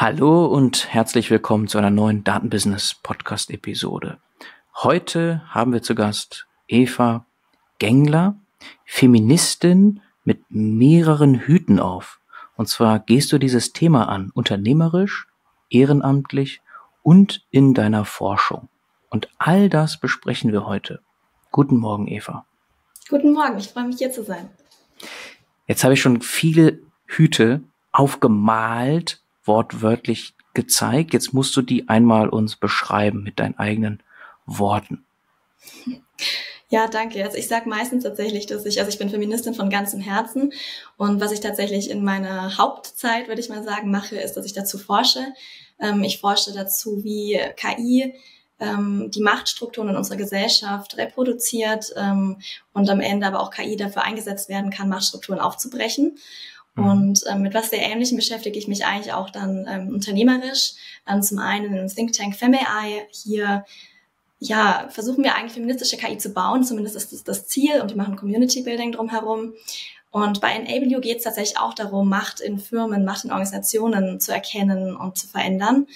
Hallo und herzlich willkommen zu einer neuen Datenbusiness Podcast Episode. Heute haben wir zu Gast Eva Gengler, Feministin mit mehreren Hüten auf. Und zwar gehst du dieses Thema an, unternehmerisch, ehrenamtlich und in deiner Forschung. Und all das besprechen wir heute. Guten Morgen, Eva. Guten Morgen, ich freue mich hier zu sein. Jetzt habe ich schon viele Hüte aufgemalt wortwörtlich gezeigt. Jetzt musst du die einmal uns beschreiben mit deinen eigenen Worten. Ja, danke. Also ich sage meistens tatsächlich, dass ich, also ich bin Feministin von ganzem Herzen und was ich tatsächlich in meiner Hauptzeit, würde ich mal sagen, mache, ist, dass ich dazu forsche. Ähm, ich forsche dazu, wie KI ähm, die Machtstrukturen in unserer Gesellschaft reproduziert ähm, und am Ende aber auch KI dafür eingesetzt werden kann, Machtstrukturen aufzubrechen. Mhm. Und ähm, mit was sehr Ähnlichem beschäftige ich mich eigentlich auch dann ähm, unternehmerisch. Ähm, zum einen im Think Tank FemAI. Hier ja, versuchen wir eigentlich feministische KI zu bauen, zumindest ist das das Ziel und wir machen Community Building drumherum. Und bei Enable You geht es tatsächlich auch darum, Macht in Firmen, Macht in Organisationen zu erkennen und zu verändern.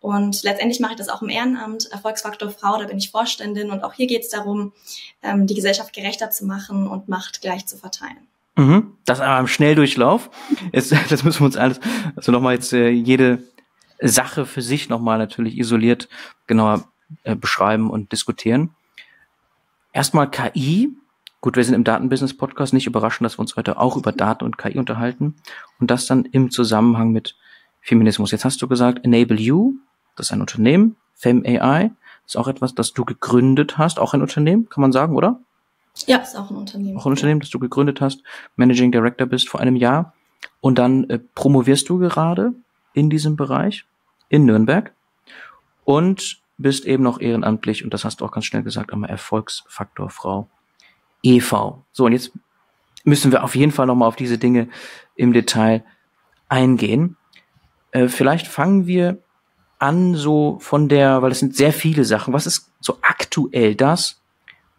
Und letztendlich mache ich das auch im Ehrenamt, Erfolgsfaktor Frau, da bin ich Vorständin. Und auch hier geht es darum, ähm, die Gesellschaft gerechter zu machen und Macht gleich zu verteilen. Mhm. Das aber im Schnelldurchlauf. Jetzt, das müssen wir uns alles, also nochmal jetzt äh, jede Sache für sich nochmal natürlich isoliert genauer äh, beschreiben und diskutieren. Erstmal KI. Gut, wir sind im Datenbusiness-Podcast, nicht überraschend, dass wir uns heute auch über Daten und KI unterhalten. Und das dann im Zusammenhang mit Feminismus. Jetzt hast du gesagt, Enable You, das ist ein Unternehmen, FemAI, ist auch etwas, das du gegründet hast, auch ein Unternehmen, kann man sagen, oder? Ja, ist auch ein Unternehmen. Auch ein Unternehmen, das du gegründet hast, Managing Director bist vor einem Jahr. Und dann äh, promovierst du gerade in diesem Bereich in Nürnberg und bist eben noch ehrenamtlich, und das hast du auch ganz schnell gesagt, einmal Erfolgsfaktor Frau e.V. So, und jetzt müssen wir auf jeden Fall nochmal auf diese Dinge im Detail eingehen. Äh, vielleicht fangen wir an so von der, weil es sind sehr viele Sachen. Was ist so aktuell das,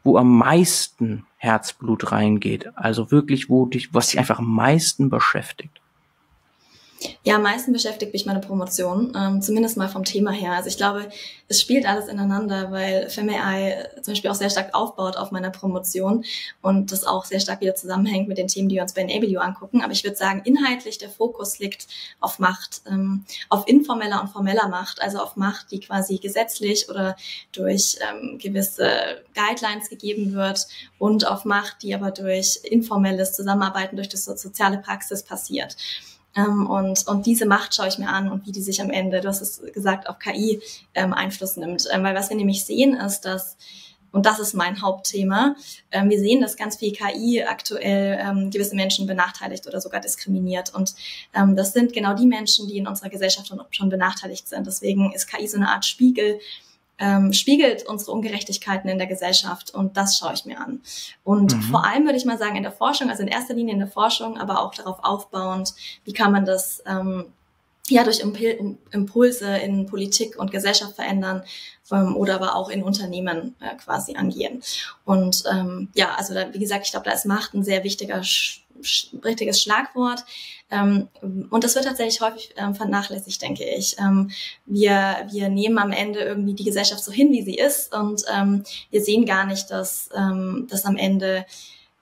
wo am meisten Herzblut reingeht. Also wirklich, wo dich, was dich einfach am meisten beschäftigt. Ja, am meisten beschäftigt mich meine Promotion, ähm, zumindest mal vom Thema her. Also ich glaube, es spielt alles ineinander, weil FemAI zum Beispiel auch sehr stark aufbaut auf meiner Promotion und das auch sehr stark wieder zusammenhängt mit den Themen, die wir uns bei Enable You angucken. Aber ich würde sagen, inhaltlich der Fokus liegt auf Macht, ähm, auf informeller und formeller Macht, also auf Macht, die quasi gesetzlich oder durch ähm, gewisse Guidelines gegeben wird und auf Macht, die aber durch informelles Zusammenarbeiten, durch das soziale Praxis passiert. Ähm, und, und diese Macht schaue ich mir an und wie die sich am Ende, du hast es gesagt, auf KI ähm, Einfluss nimmt. Ähm, weil was wir nämlich sehen, ist, dass und das ist mein Hauptthema. Ähm, wir sehen, dass ganz viel KI aktuell ähm, gewisse Menschen benachteiligt oder sogar diskriminiert. Und ähm, das sind genau die Menschen, die in unserer Gesellschaft schon, schon benachteiligt sind. Deswegen ist KI so eine Art Spiegel ähm, spiegelt unsere Ungerechtigkeiten in der Gesellschaft und das schaue ich mir an. Und mhm. vor allem würde ich mal sagen in der Forschung, also in erster Linie in der Forschung, aber auch darauf aufbauend, wie kann man das ähm, ja durch Impulse in Politik und Gesellschaft verändern ähm, oder aber auch in Unternehmen äh, quasi angehen. Und ähm, ja, also da, wie gesagt, ich glaube, da ist Macht ein sehr wichtiger richtiges Schlagwort. Ähm, und das wird tatsächlich häufig ähm, vernachlässigt, denke ich. Ähm, wir, wir nehmen am Ende irgendwie die Gesellschaft so hin, wie sie ist und wir sehen gar nicht, dass, dass am Ende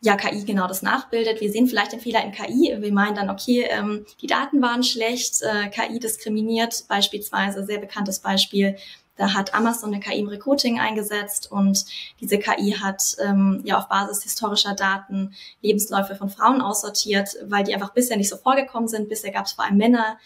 ja KI genau das nachbildet. Wir sehen vielleicht den Fehler in KI. Wir meinen dann, okay, ähm, die Daten waren schlecht, äh, KI diskriminiert, beispielsweise, sehr bekanntes Beispiel, da hat Amazon eine KI im Recruiting eingesetzt und diese KI hat ähm, ja auf Basis historischer Daten Lebensläufe von Frauen aussortiert, weil die einfach bisher nicht so vorgekommen sind. Bisher gab es vor allem Männer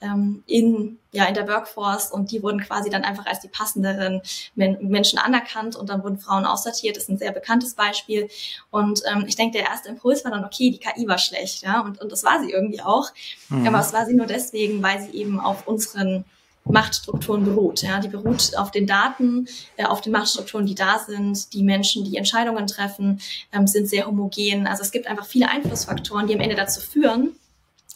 ähm, in, ja, in der Workforce und die wurden quasi dann einfach als die passenderen Men Menschen anerkannt und dann wurden Frauen aussortiert. Das ist ein sehr bekanntes Beispiel. Und ähm, ich denke, der erste Impuls war dann, okay, die KI war schlecht, ja, und, und das war sie irgendwie auch. Mhm. Aber es war sie nur deswegen, weil sie eben auf unseren Machtstrukturen beruht. Ja, die beruht auf den Daten, äh, auf den Machtstrukturen, die da sind. Die Menschen, die Entscheidungen treffen, ähm, sind sehr homogen. Also es gibt einfach viele Einflussfaktoren, die am Ende dazu führen,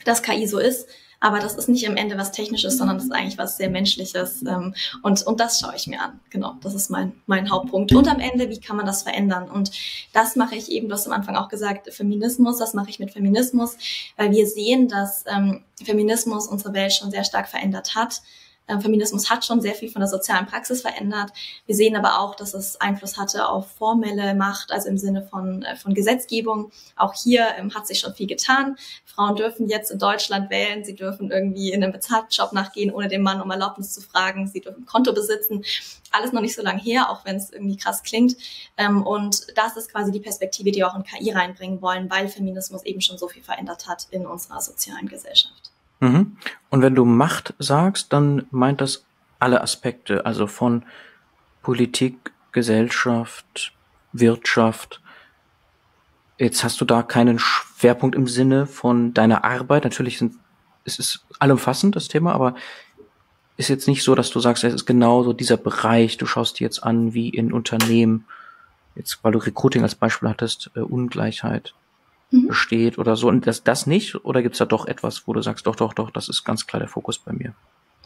dass KI so ist. aber das ist nicht am Ende was Technisches, sondern das ist eigentlich was sehr Menschliches. Ähm, und, und das schaue ich mir an. Genau, das ist mein, mein Hauptpunkt. Und am Ende, wie kann man das verändern? Und das mache ich eben, du hast am Anfang auch gesagt, Feminismus, das mache ich mit Feminismus, weil wir sehen, dass ähm, Feminismus unsere Welt schon sehr stark verändert hat. Ähm, Feminismus hat schon sehr viel von der sozialen Praxis verändert. Wir sehen aber auch, dass es Einfluss hatte auf formelle Macht, also im Sinne von, äh, von Gesetzgebung. Auch hier ähm, hat sich schon viel getan. Frauen dürfen jetzt in Deutschland wählen. Sie dürfen irgendwie in einem bezahlten Job nachgehen, ohne den Mann um Erlaubnis zu fragen. Sie dürfen ein Konto besitzen. Alles noch nicht so lange her, auch wenn es irgendwie krass klingt. Ähm, und das ist quasi die Perspektive, die wir auch in KI reinbringen wollen, weil Feminismus eben schon so viel verändert hat in unserer sozialen Gesellschaft. Mhm. Und wenn du Macht sagst, dann meint das alle Aspekte, also von Politik, Gesellschaft, Wirtschaft. Jetzt hast du da keinen Schwerpunkt im Sinne von deiner Arbeit. Natürlich sind, es ist allumfassend, das Thema, aber ist jetzt nicht so, dass du sagst, es ist genau so dieser Bereich, du schaust dir jetzt an, wie in Unternehmen, jetzt weil du Recruiting als Beispiel hattest, äh, Ungleichheit mhm. besteht oder so. Und das, das nicht? Oder gibt's da doch etwas, wo du sagst, doch, doch, doch, das ist ganz klar der Fokus bei mir?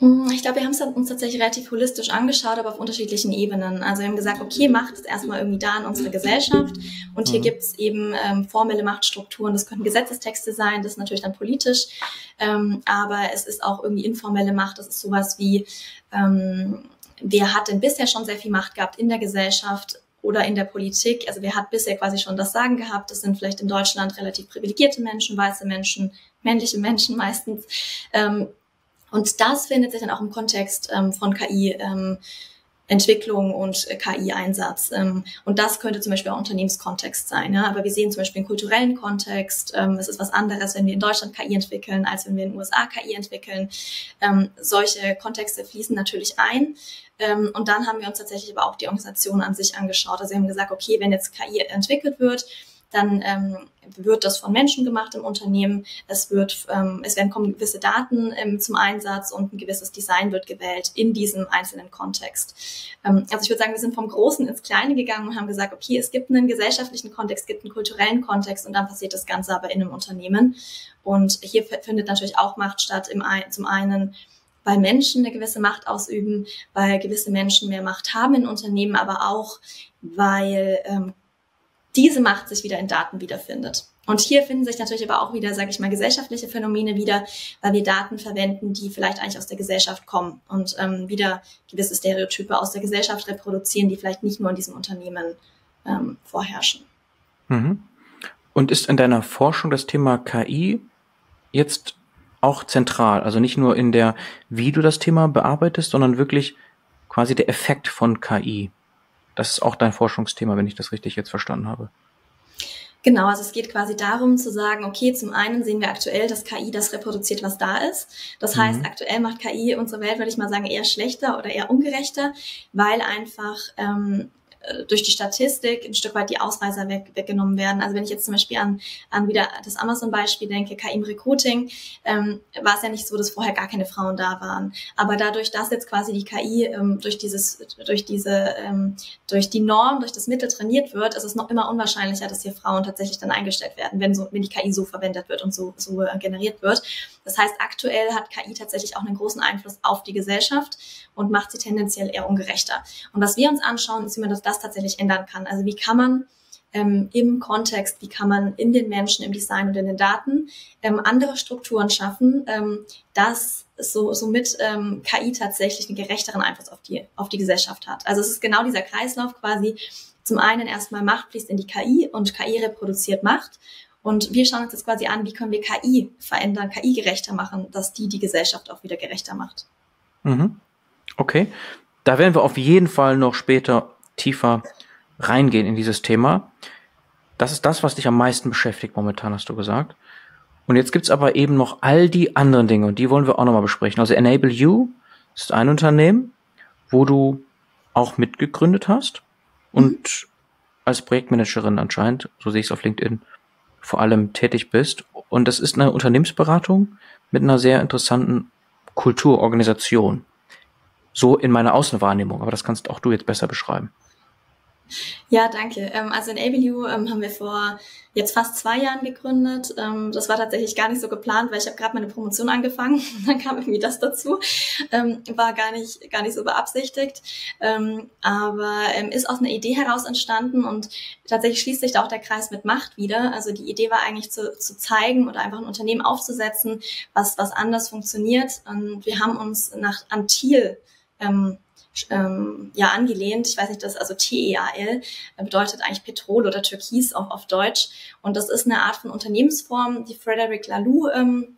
Mm, ich glaube, wir haben es uns tatsächlich relativ holistisch angeschaut, aber auf unterschiedlichen Ebenen. Also wir haben gesagt, okay, Macht ist erstmal irgendwie da in unserer Gesellschaft und hier mhm. gibt's eben ähm, formelle Machtstrukturen. Das können Gesetzestexte sein, das ist natürlich dann politisch, ähm, aber es ist auch irgendwie informelle Macht. Das ist sowas wie, ähm, wer hat denn bisher schon sehr viel Macht gehabt in der Gesellschaft? Oder in der Politik. Also wer hat bisher quasi schon das Sagen gehabt? Das sind vielleicht in Deutschland relativ privilegierte Menschen, weiße Menschen, männliche Menschen meistens. Ähm, und das findet sich dann auch im Kontext ähm, von KI. Entwicklung und äh, KI-Einsatz. Ähm, und das könnte zum Beispiel auch Unternehmenskontext sein. Aber wir sehen zum Beispiel einen kulturellen Kontext. Ähm, es ist was anderes, wenn wir in Deutschland KI entwickeln, als wenn wir in den USA KI entwickeln. Ähm, solche Kontexte fließen natürlich ein. Und dann haben wir uns tatsächlich aber auch die Organisation an sich angeschaut. Also wir haben gesagt, okay, wenn jetzt KI entwickelt wird, dann ähm, wird das von Menschen gemacht im Unternehmen. Es wird, ähm, es werden kommen gewisse Daten ähm, zum Einsatz und ein gewisses Design wird gewählt in diesem einzelnen Kontext. Ähm, also ich würde sagen, wir sind vom Großen ins Kleine gegangen und haben gesagt, okay, es gibt einen gesellschaftlichen Kontext, es gibt einen kulturellen Kontext und dann passiert das Ganze aber in einem Unternehmen. Und hier findet natürlich auch Macht statt. Im, zum einen weil Menschen eine gewisse Macht ausüben, weil gewisse Menschen mehr Macht haben in Unternehmen, aber auch weil ähm, diese Macht sich wieder in Daten wiederfindet. Und hier finden sich natürlich aber auch wieder, sage ich mal, gesellschaftliche Phänomene wieder, weil wir Daten verwenden, die vielleicht eigentlich aus der Gesellschaft kommen und ähm, wieder gewisse Stereotype aus der Gesellschaft reproduzieren, die vielleicht nicht nur in diesem Unternehmen ähm, vorherrschen. Mhm. Und ist in deiner Forschung das Thema KI jetzt auch zentral? Also nicht nur in der, wie du das Thema bearbeitest, sondern wirklich quasi der Effekt von KI. Das ist auch dein Forschungsthema, wenn ich das richtig jetzt verstanden habe. Genau, also es geht quasi darum zu sagen, okay, zum einen sehen wir aktuell, dass KI das reproduziert, was da ist. Das mhm. heißt, aktuell macht KI unsere Welt, würde ich mal sagen, eher schlechter oder eher ungerechter, weil einfach ähm, äh, durch die Statistik ein Stück weit die Ausreißer weg, weggenommen werden. Also wenn ich jetzt zum Beispiel an, an wieder das Amazon-Beispiel denke, KI im Recruiting, ähm, war es ja nicht so, dass vorher gar keine Frauen da waren. Aber dadurch, dass jetzt quasi die KI ähm, durch dieses, durch diese, ähm, durch die Norm, durch das Mittel trainiert wird, ist es noch immer unwahrscheinlicher, dass hier Frauen tatsächlich dann eingestellt werden, wenn so, wenn die KI so verwendet wird und so, so äh, generiert wird. Das heißt, aktuell hat KI tatsächlich auch einen großen Einfluss auf die Gesellschaft und macht sie tendenziell eher ungerechter. Und was wir uns anschauen, ist, man das, das tatsächlich ändern kann. Also wie kann man ähm, im Kontext, wie kann man in den Menschen, im Design und in den Daten ähm, andere Strukturen schaffen, ähm, dass so, somit ähm, KI tatsächlich einen gerechteren Einfluss auf die, auf die Gesellschaft hat. Also es ist genau dieser Kreislauf quasi. Zum einen erstmal Macht fließt in die KI und KI reproduziert Macht. Und wir schauen uns jetzt quasi an, wie können wir KI verändern, KI gerechter machen, dass die die Gesellschaft auch wieder gerechter macht. Mhm. Okay. Da werden wir auf jeden Fall noch später tiefer reingehen in dieses Thema. Das ist das, was dich am meisten beschäftigt momentan, hast du gesagt. Und jetzt gibt's aber eben noch all die anderen Dinge und die wollen wir auch nochmal besprechen. Also Enable You ist ein Unternehmen, wo du auch mitgegründet hast und als Projektmanagerin anscheinend, so sehe ich es auf LinkedIn, vor allem tätig bist. Und das ist eine Unternehmensberatung mit einer sehr interessanten Kulturorganisation. So in meiner Außenwahrnehmung, aber das kannst auch du jetzt besser beschreiben. Ja, danke. Ähm, also in ABU ähm, haben wir vor jetzt fast zwei Jahren gegründet. Ähm, das war tatsächlich gar nicht so geplant, weil ich habe gerade meine Promotion angefangen dann kam irgendwie das dazu. War gar nicht, gar nicht so beabsichtigt. Aber ist aus einer Idee heraus entstanden und tatsächlich schließt sich da auch der Kreis mit Macht wieder. Also die Idee war eigentlich zu, zu zeigen oder einfach ein Unternehmen aufzusetzen, was, was anders funktioniert. Und wir haben uns nach Antil ähm, ähm, ja angelehnt. Ich weiß nicht, das also TEAL bedeutet eigentlich Petrol oder Türkis auch auf Deutsch. Und das ist eine Art von Unternehmensform, die Frederic Laloux ähm,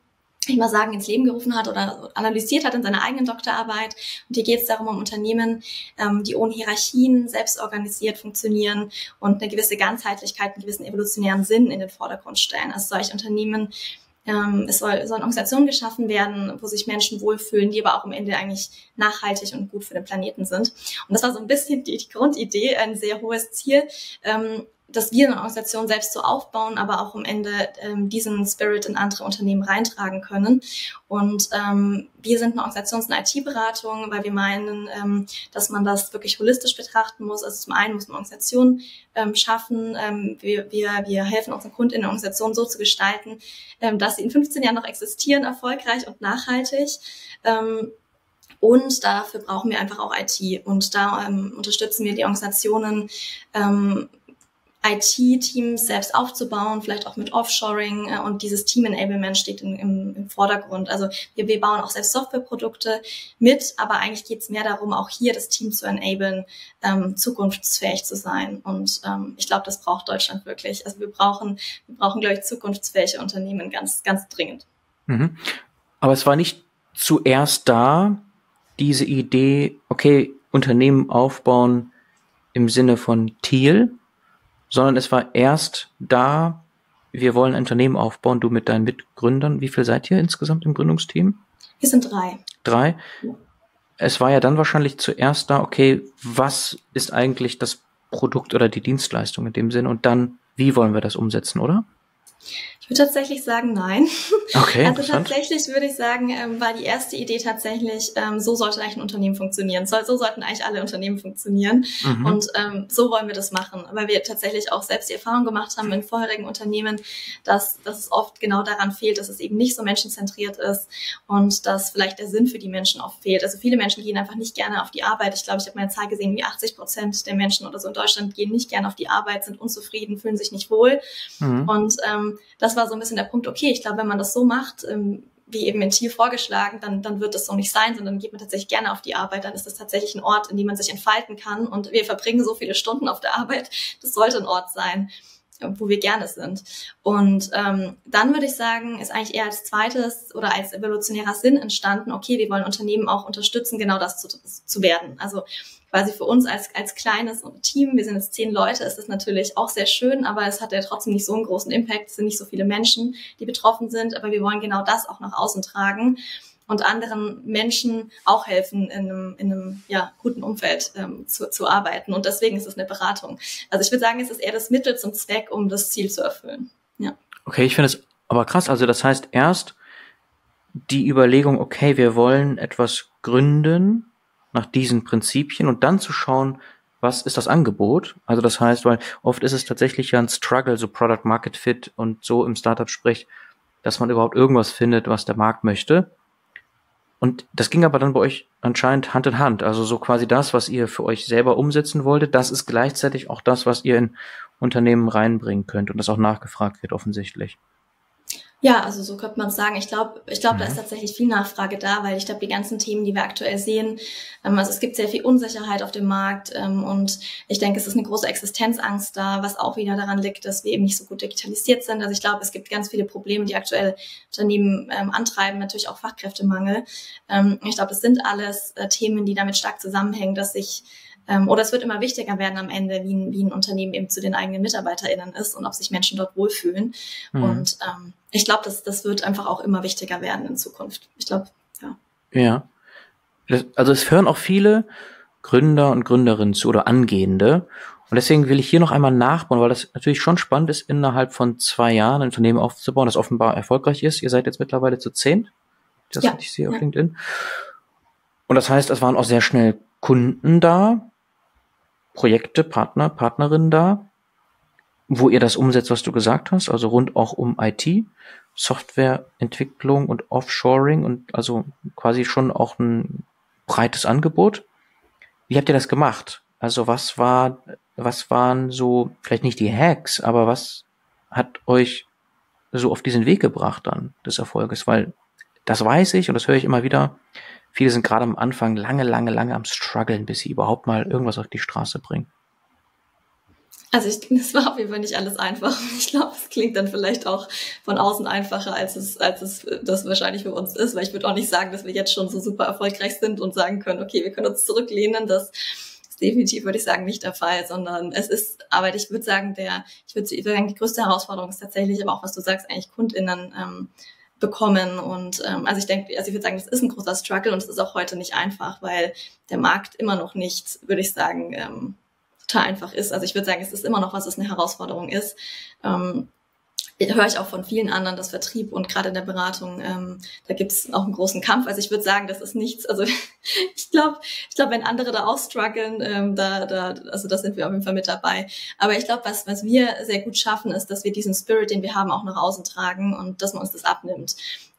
ich mal sagen, ins Leben gerufen hat oder analysiert hat in seiner eigenen Doktorarbeit. Und hier geht es darum, um Unternehmen, ähm, die ohne Hierarchien selbst organisiert funktionieren und eine gewisse Ganzheitlichkeit, einen gewissen evolutionären Sinn in den Vordergrund stellen. Also solche Unternehmen ähm, es soll, sollen Organisationen geschaffen werden, wo sich Menschen wohlfühlen, die aber auch am Ende eigentlich nachhaltig und gut für den Planeten sind. Und das war so ein bisschen die, die Grundidee, ein sehr hohes Ziel. Ähm, dass wir eine Organisation selbst so aufbauen, aber auch am Ende ähm, diesen Spirit in andere Unternehmen reintragen können. Und ähm, wir sind eine Organisations- und IT-Beratung, weil wir meinen, ähm, dass man das wirklich holistisch betrachten muss. Also zum einen muss man Organisationen ähm, schaffen. Ähm, wir, wir, wir helfen unseren Kunden in der Organisation so zu gestalten, ähm, dass sie in 15 Jahren noch existieren, erfolgreich und nachhaltig. Ähm, und dafür brauchen wir einfach auch IT. Und da ähm, unterstützen wir die Organisationen ähm, IT-Teams selbst aufzubauen, vielleicht auch mit Offshoring äh, und dieses Team-Enablement steht in, im, im, Vordergrund. Also wir, wir bauen auch selbst Softwareprodukte mit, aber eigentlich geht es mehr darum, auch hier das Team zu enablen, ähm, zukunftsfähig zu sein. Und ähm, ich glaube, das braucht Deutschland wirklich. Also wir brauchen, wir brauchen, glaube ich, zukunftsfähige Unternehmen ganz, ganz dringend. Mhm. Aber es war nicht zuerst da, diese Idee, okay, Unternehmen aufbauen im Sinne von Thiel, sondern es war erst da, wir wollen ein Unternehmen aufbauen, du mit deinen Mitgründern. Wie viel seid ihr insgesamt im Gründungsteam? Wir sind drei. Drei? Ja. Es war ja dann wahrscheinlich zuerst da, okay, was ist eigentlich das Produkt oder die Dienstleistung in dem Sinne und dann, wie wollen wir das umsetzen, oder? Ich würde tatsächlich sagen, nein. Okay. Also tatsächlich würde ich sagen, ähm, war die erste Idee tatsächlich, ähm, so sollte eigentlich ein Unternehmen funktionieren. So, so sollten eigentlich alle Unternehmen funktionieren. Mhm. Und ähm, so wollen wir das machen, weil wir tatsächlich auch selbst die Erfahrung gemacht haben in vorherigen Unternehmen, dass, dass es oft genau daran fehlt, dass es eben nicht so menschenzentriert ist und dass vielleicht der Sinn für die Menschen oft fehlt. Also viele Menschen gehen einfach nicht gerne auf die Arbeit. Ich glaube, ich habe mal eine Zahl gesehen, wie 80 Prozent der Menschen oder so in Deutschland gehen nicht gerne auf die Arbeit, sind unzufrieden, fühlen sich nicht wohl. Mhm. Und ähm, das war so ein bisschen der Punkt, okay, ich glaube, wenn man das so macht, ähm, wie eben in Thiel vorgeschlagen, dann, dann wird das so nicht sein, sondern geht man tatsächlich gerne auf die Arbeit. Dann ist das tatsächlich ein Ort, in dem man sich entfalten kann. Und wir verbringen so viele Stunden auf der Arbeit. Das sollte ein Ort sein, wo wir gerne sind. Und ähm, dann würde ich sagen, ist eigentlich eher als zweites oder als evolutionärer Sinn entstanden, okay, wir wollen Unternehmen auch unterstützen, genau das zu, zu werden. Also quasi für uns als, als kleines Team, wir sind jetzt zehn Leute, ist es natürlich auch sehr schön, aber es hat ja trotzdem nicht so einen großen Impact. Es sind nicht so viele Menschen, die betroffen sind, aber wir wollen genau das auch nach außen tragen und anderen Menschen auch helfen, in einem, in einem ja, guten Umfeld ähm, zu, zu arbeiten. Und deswegen ist es eine Beratung. Also ich würde sagen, es ist eher das Mittel zum Zweck, um das Ziel zu erfüllen. Ja. Okay, ich finde es aber krass. Also das heißt erst die Überlegung, okay, wir wollen etwas gründen, nach diesen Prinzipien und dann zu schauen, was ist das Angebot? Also das heißt, weil oft ist es tatsächlich ja ein Struggle, so Product Market Fit und so im Startup sprich, dass man überhaupt irgendwas findet, was der Markt möchte. Und das ging aber dann bei euch anscheinend Hand in Hand. Also so quasi das, was ihr für euch selber umsetzen wolltet, das ist gleichzeitig auch das, was ihr in Unternehmen reinbringen könnt und das auch nachgefragt wird offensichtlich. Ja, also so könnte man sagen. Ich glaube, ich glaube, mhm. da ist tatsächlich viel Nachfrage da, weil ich glaube, die ganzen Themen, die wir aktuell sehen, ähm, also es gibt sehr viel Unsicherheit auf dem Markt ähm, und ich denke, es ist eine große Existenzangst da, was auch wieder daran liegt, dass wir eben nicht so gut digitalisiert sind. Also ich glaube, es gibt ganz viele Probleme, die aktuell Unternehmen ähm, antreiben, natürlich auch Fachkräftemangel. Ähm, ich glaube, es sind alles äh, Themen, die damit stark zusammenhängen, dass sich ähm, oder es wird immer wichtiger werden am Ende, wie ein, wie ein Unternehmen eben zu den eigenen MitarbeiterInnen ist und ob sich Menschen dort wohlfühlen. Mhm. Und ähm, ich glaube, das, das wird einfach auch immer wichtiger werden in Zukunft. Ich glaube, ja. Ja. Also es hören auch viele Gründer und Gründerinnen zu oder Angehende. Und deswegen will ich hier noch einmal nachbauen, weil das natürlich schon spannend ist, innerhalb von zwei Jahren ein Unternehmen aufzubauen, das offenbar erfolgreich ist. Ihr seid jetzt mittlerweile zu zehn. Das ja, ich sehe auf ja. LinkedIn. Und das heißt, es waren auch sehr schnell Kunden da. Projekte, Partner, Partnerinnen da, wo ihr das umsetzt, was du gesagt hast, also rund auch um IT, Softwareentwicklung und Offshoring und also quasi schon auch ein breites Angebot. Wie habt ihr das gemacht? Also was war, was waren so, vielleicht nicht die Hacks, aber was hat euch so auf diesen Weg gebracht dann des Erfolges? Weil das weiß ich und das höre ich immer wieder. Viele sind gerade am Anfang lange, lange, lange am struggeln, bis sie überhaupt mal irgendwas auf die Straße bringen. Also ich, es war auf jeden Fall nicht alles einfach. Ich glaube, es klingt dann vielleicht auch von außen einfacher, als es, als es das wahrscheinlich für uns ist, weil ich würde auch nicht sagen, dass wir jetzt schon so super erfolgreich sind und sagen können, okay, wir können uns zurücklehnen. Das ist definitiv, würde ich sagen, nicht der Fall, sondern es ist, aber ich würde sagen, der, ich würde sagen, die größte Herausforderung ist tatsächlich, aber auch was du sagst, eigentlich KundInnen ähm, bekommen. Und ähm, also ich denke, also ich würde sagen, das ist ein großer Struggle und es ist auch heute nicht einfach, weil der Markt immer noch nicht, würde ich sagen, ähm, total einfach ist. Also ich würde sagen, es ist immer noch was, was eine Herausforderung ist. Ähm, höre ich auch von vielen anderen, dass Vertrieb und gerade in der Beratung, ähm, da gibt es auch einen großen Kampf. Also ich würde sagen, das ist nichts, also ich glaube, ich glaube, wenn andere da auch strugglen, ähm, da, da, also da sind wir auf jeden Fall mit dabei. Aber ich glaube, was, was wir sehr gut schaffen, ist, dass wir diesen Spirit, den wir haben, auch nach außen tragen und dass man uns das abnimmt.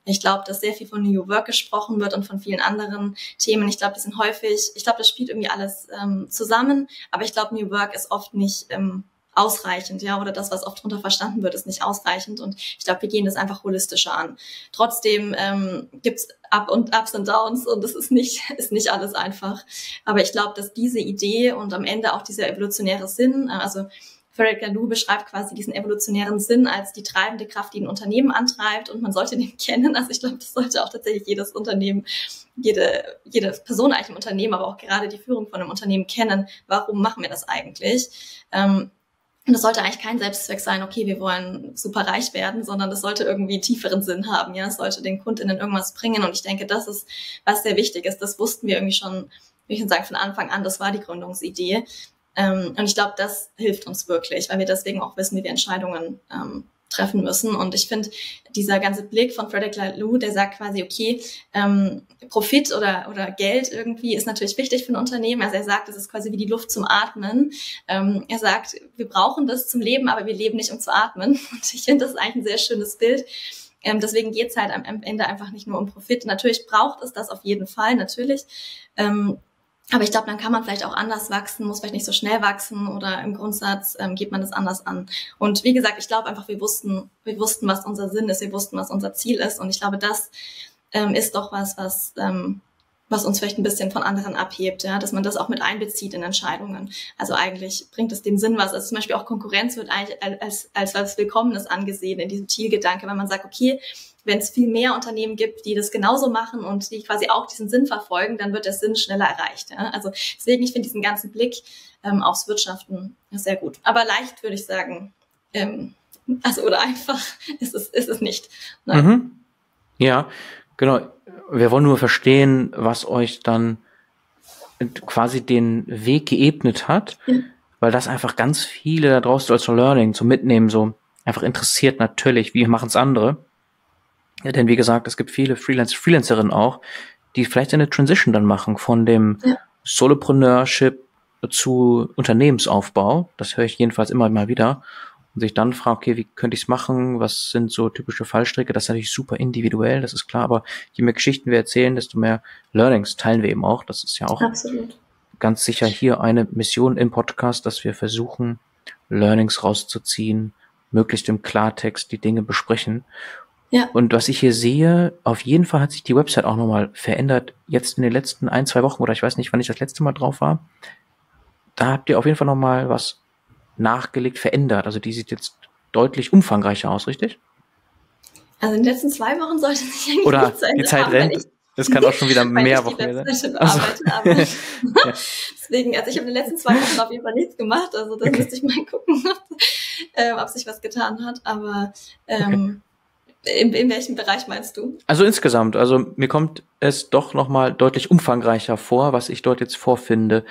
Ich glaube, dass sehr viel von New Work gesprochen wird und von vielen anderen Themen. Ich glaube, die sind häufig, ich glaube, das spielt irgendwie alles ähm, zusammen, aber ich glaube, New Work ist oft nicht ähm, ausreichend, ja, oder das, was oft drunter verstanden wird, ist nicht ausreichend. Und ich glaube, wir gehen das einfach holistischer an. Trotzdem ähm, gibt Up und Ups und Downs und es ist nicht, ist nicht alles einfach. Aber ich glaube, dass diese Idee und am Ende auch dieser evolutionäre Sinn, äh, also Frederick Laloux beschreibt quasi diesen evolutionären Sinn als die treibende Kraft, die ein Unternehmen antreibt und man sollte den kennen. Also ich glaube, das sollte auch tatsächlich jedes Unternehmen, jede, jede Person eigentlich im Unternehmen, aber auch gerade die Führung von einem Unternehmen kennen. Warum machen wir das eigentlich? Ähm, und das sollte eigentlich kein Selbstzweck sein, okay, wir wollen super reich werden, sondern das sollte irgendwie tieferen Sinn haben. Ja, es sollte den KundInnen irgendwas bringen. Und ich denke, das ist, was sehr wichtig ist. Das wussten wir irgendwie schon, wie ich sagen, von Anfang an. Das war die Gründungsidee. Ähm, und ich glaube, das hilft uns wirklich, weil wir deswegen auch wissen, wie wir Entscheidungen ähm, treffen müssen. Und ich finde, dieser ganze Blick von Frederick Laloux, der sagt quasi, okay, ähm, Profit oder, oder Geld irgendwie ist natürlich wichtig für ein Unternehmen. Also er sagt, es ist quasi wie die Luft zum Atmen. Ähm, er sagt, wir brauchen das zum Leben, aber wir leben nicht, um zu atmen. Und ich finde, das ist eigentlich ein sehr schönes Bild. Ähm, deswegen geht's halt am, am, Ende einfach nicht nur um Profit. Natürlich braucht es das auf jeden Fall, natürlich. Ähm, aber ich glaube, dann kann man vielleicht auch anders wachsen, muss vielleicht nicht so schnell wachsen oder im Grundsatz ähm, geht man das anders an. Und wie gesagt, ich glaube einfach, wir wussten, wir wussten, was unser Sinn ist, wir wussten, was unser Ziel ist. Und ich glaube, das ähm, ist doch was, was, ähm, was uns vielleicht ein bisschen von anderen abhebt, ja, dass man das auch mit einbezieht in Entscheidungen. Also eigentlich bringt es dem Sinn was. Also zum Beispiel auch Konkurrenz wird eigentlich als, als, als Willkommenes angesehen in diesem Zielgedanke, wenn man sagt, okay, wenn es viel mehr Unternehmen gibt, die das genauso machen und die quasi auch diesen Sinn verfolgen, dann wird der Sinn schneller erreicht. Ja? Also deswegen, ich finde diesen ganzen Blick ähm, aufs Wirtschaften sehr gut. Aber leicht würde ich sagen, ähm, also oder einfach ist es, ist es nicht. Mhm. Ja, genau. Wir wollen nur verstehen, was euch dann quasi den Weg geebnet hat, ja. weil das einfach ganz viele da draußen als Learning zum Mitnehmen so einfach interessiert natürlich, wie machen es andere. Ja, denn wie gesagt, es gibt viele Freelance Freelancerinnen auch, die vielleicht eine Transition dann machen von dem ja. Solopreneurship zu Unternehmensaufbau. Das höre ich jedenfalls immer mal wieder. Und sich dann fragt, okay, wie könnte ich es machen? Was sind so typische Fallstricke? Das ist natürlich super individuell, das ist klar. Aber je mehr Geschichten wir erzählen, desto mehr Learnings teilen wir eben auch. Das ist ja auch Absolut. ganz sicher hier eine Mission im Podcast, dass wir versuchen, Learnings rauszuziehen, möglichst im Klartext die Dinge besprechen. Ja. Und was ich hier sehe, auf jeden Fall hat sich die Website auch nochmal verändert. Jetzt in den letzten ein, zwei Wochen oder ich weiß nicht, wann ich das letzte Mal drauf war. Da habt ihr auf jeden Fall nochmal was nachgelegt, verändert. Also die sieht jetzt deutlich umfangreicher aus, richtig? Also in den letzten zwei Wochen sollte sich eigentlich Oder die Zeit rennt. Es kann auch schon wieder mehr Wochen sein. Also. ja. Deswegen, also ich habe in den letzten zwei Wochen auf jeden Fall nichts gemacht. Also da okay. müsste ich mal gucken, ob, äh, ob sich was getan hat. Aber ähm, okay. In, in welchem Bereich meinst du? Also insgesamt, also mir kommt es doch nochmal deutlich umfangreicher vor, was ich dort jetzt vorfinde.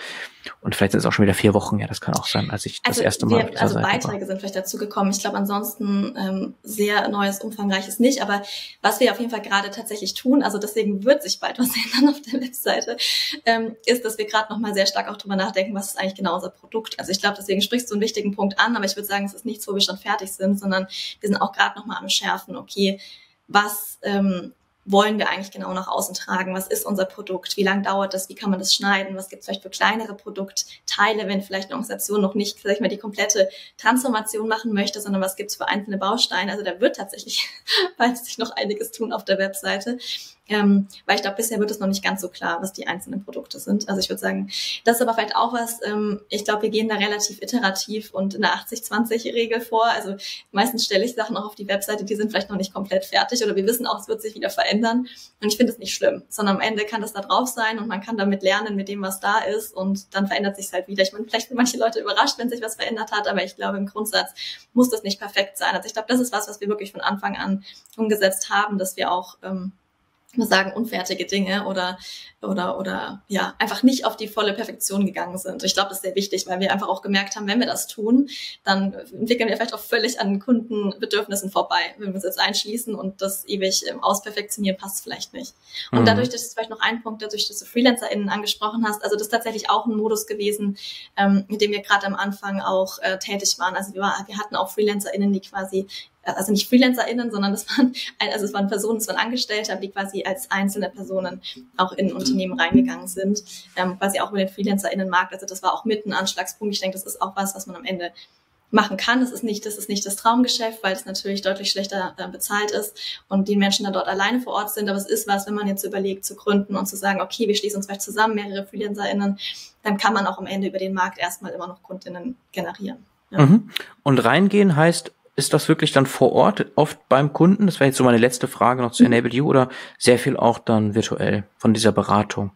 Und vielleicht sind es auch schon wieder vier Wochen, ja, das kann auch sein, als ich also das erste Mal. Wir, also Beiträge war. sind vielleicht dazu gekommen. Ich glaube ansonsten ähm, sehr neues, umfangreiches nicht. Aber was wir auf jeden Fall gerade tatsächlich tun, also deswegen wird sich bald was ändern auf der Webseite, ähm, ist, dass wir gerade nochmal sehr stark auch drüber nachdenken, was ist eigentlich genau unser Produkt. Also ich glaube, deswegen sprichst du einen wichtigen Punkt an, aber ich würde sagen, es ist nichts, wo wir schon fertig sind, sondern wir sind auch gerade nochmal am Schärfen, okay, was ähm, wollen wir eigentlich genau nach außen tragen? Was ist unser Produkt? Wie lange dauert das? Wie kann man das schneiden? Was gibt es vielleicht für kleinere Produktteile, wenn vielleicht eine Organisation noch nicht, vielleicht mal die komplette Transformation machen möchte, sondern was gibt es für einzelne Bausteine? Also da wird tatsächlich bald sich noch einiges tun auf der Webseite. Ähm, weil ich glaube, bisher wird es noch nicht ganz so klar, was die einzelnen Produkte sind. Also ich würde sagen, das ist aber vielleicht auch was, ähm, ich glaube, wir gehen da relativ iterativ und in der 80-20-Regel vor. Also meistens stelle ich Sachen auch auf die Webseite, die sind vielleicht noch nicht komplett fertig oder wir wissen auch, es wird sich wieder verändern. Und ich finde es nicht schlimm, sondern am Ende kann das da drauf sein und man kann damit lernen mit dem, was da ist und dann verändert sich es halt wieder. Ich meine, vielleicht sind manche Leute überrascht, wenn sich was verändert hat, aber ich glaube, im Grundsatz muss das nicht perfekt sein. Also ich glaube, das ist was, was wir wirklich von Anfang an umgesetzt haben, dass wir auch ähm, wir sagen unfertige Dinge oder oder oder ja einfach nicht auf die volle Perfektion gegangen sind. Ich glaube, das ist sehr wichtig, weil wir einfach auch gemerkt haben, wenn wir das tun, dann entwickeln wir vielleicht auch völlig an Kundenbedürfnissen vorbei. Wenn wir uns jetzt einschließen und das ewig ähm, ausperfektionieren, passt vielleicht nicht. Und mhm. dadurch, das ist vielleicht noch ein Punkt, dadurch, dass du FreelancerInnen angesprochen hast, also das ist tatsächlich auch ein Modus gewesen, ähm, mit dem wir gerade am Anfang auch äh, tätig waren. Also wir, war, wir hatten auch FreelancerInnen, die quasi also nicht FreelancerInnen, sondern das waren, also es waren Personen, es waren Angestellte, die quasi als einzelne Personen auch in Unternehmen reingegangen sind, ähm, quasi auch über den FreelancerInnen-Markt. Also das war auch mit ein Anschlagspunkt. Ich denke, das ist auch was, was man am Ende machen kann. Das ist nicht, das ist nicht das Traumgeschäft, weil es natürlich deutlich schlechter äh, bezahlt ist und die Menschen dann dort alleine vor Ort sind. Aber es ist was, wenn man jetzt überlegt, zu gründen und zu sagen, okay, wir schließen uns vielleicht zusammen, mehrere FreelancerInnen, dann kann man auch am Ende über den Markt erstmal immer noch KundInnen generieren. Ja. Mhm. Und reingehen heißt ist das wirklich dann vor Ort oft beim Kunden? Das wäre jetzt so meine letzte Frage noch zu mhm. Enable You oder sehr viel auch dann virtuell von dieser Beratung?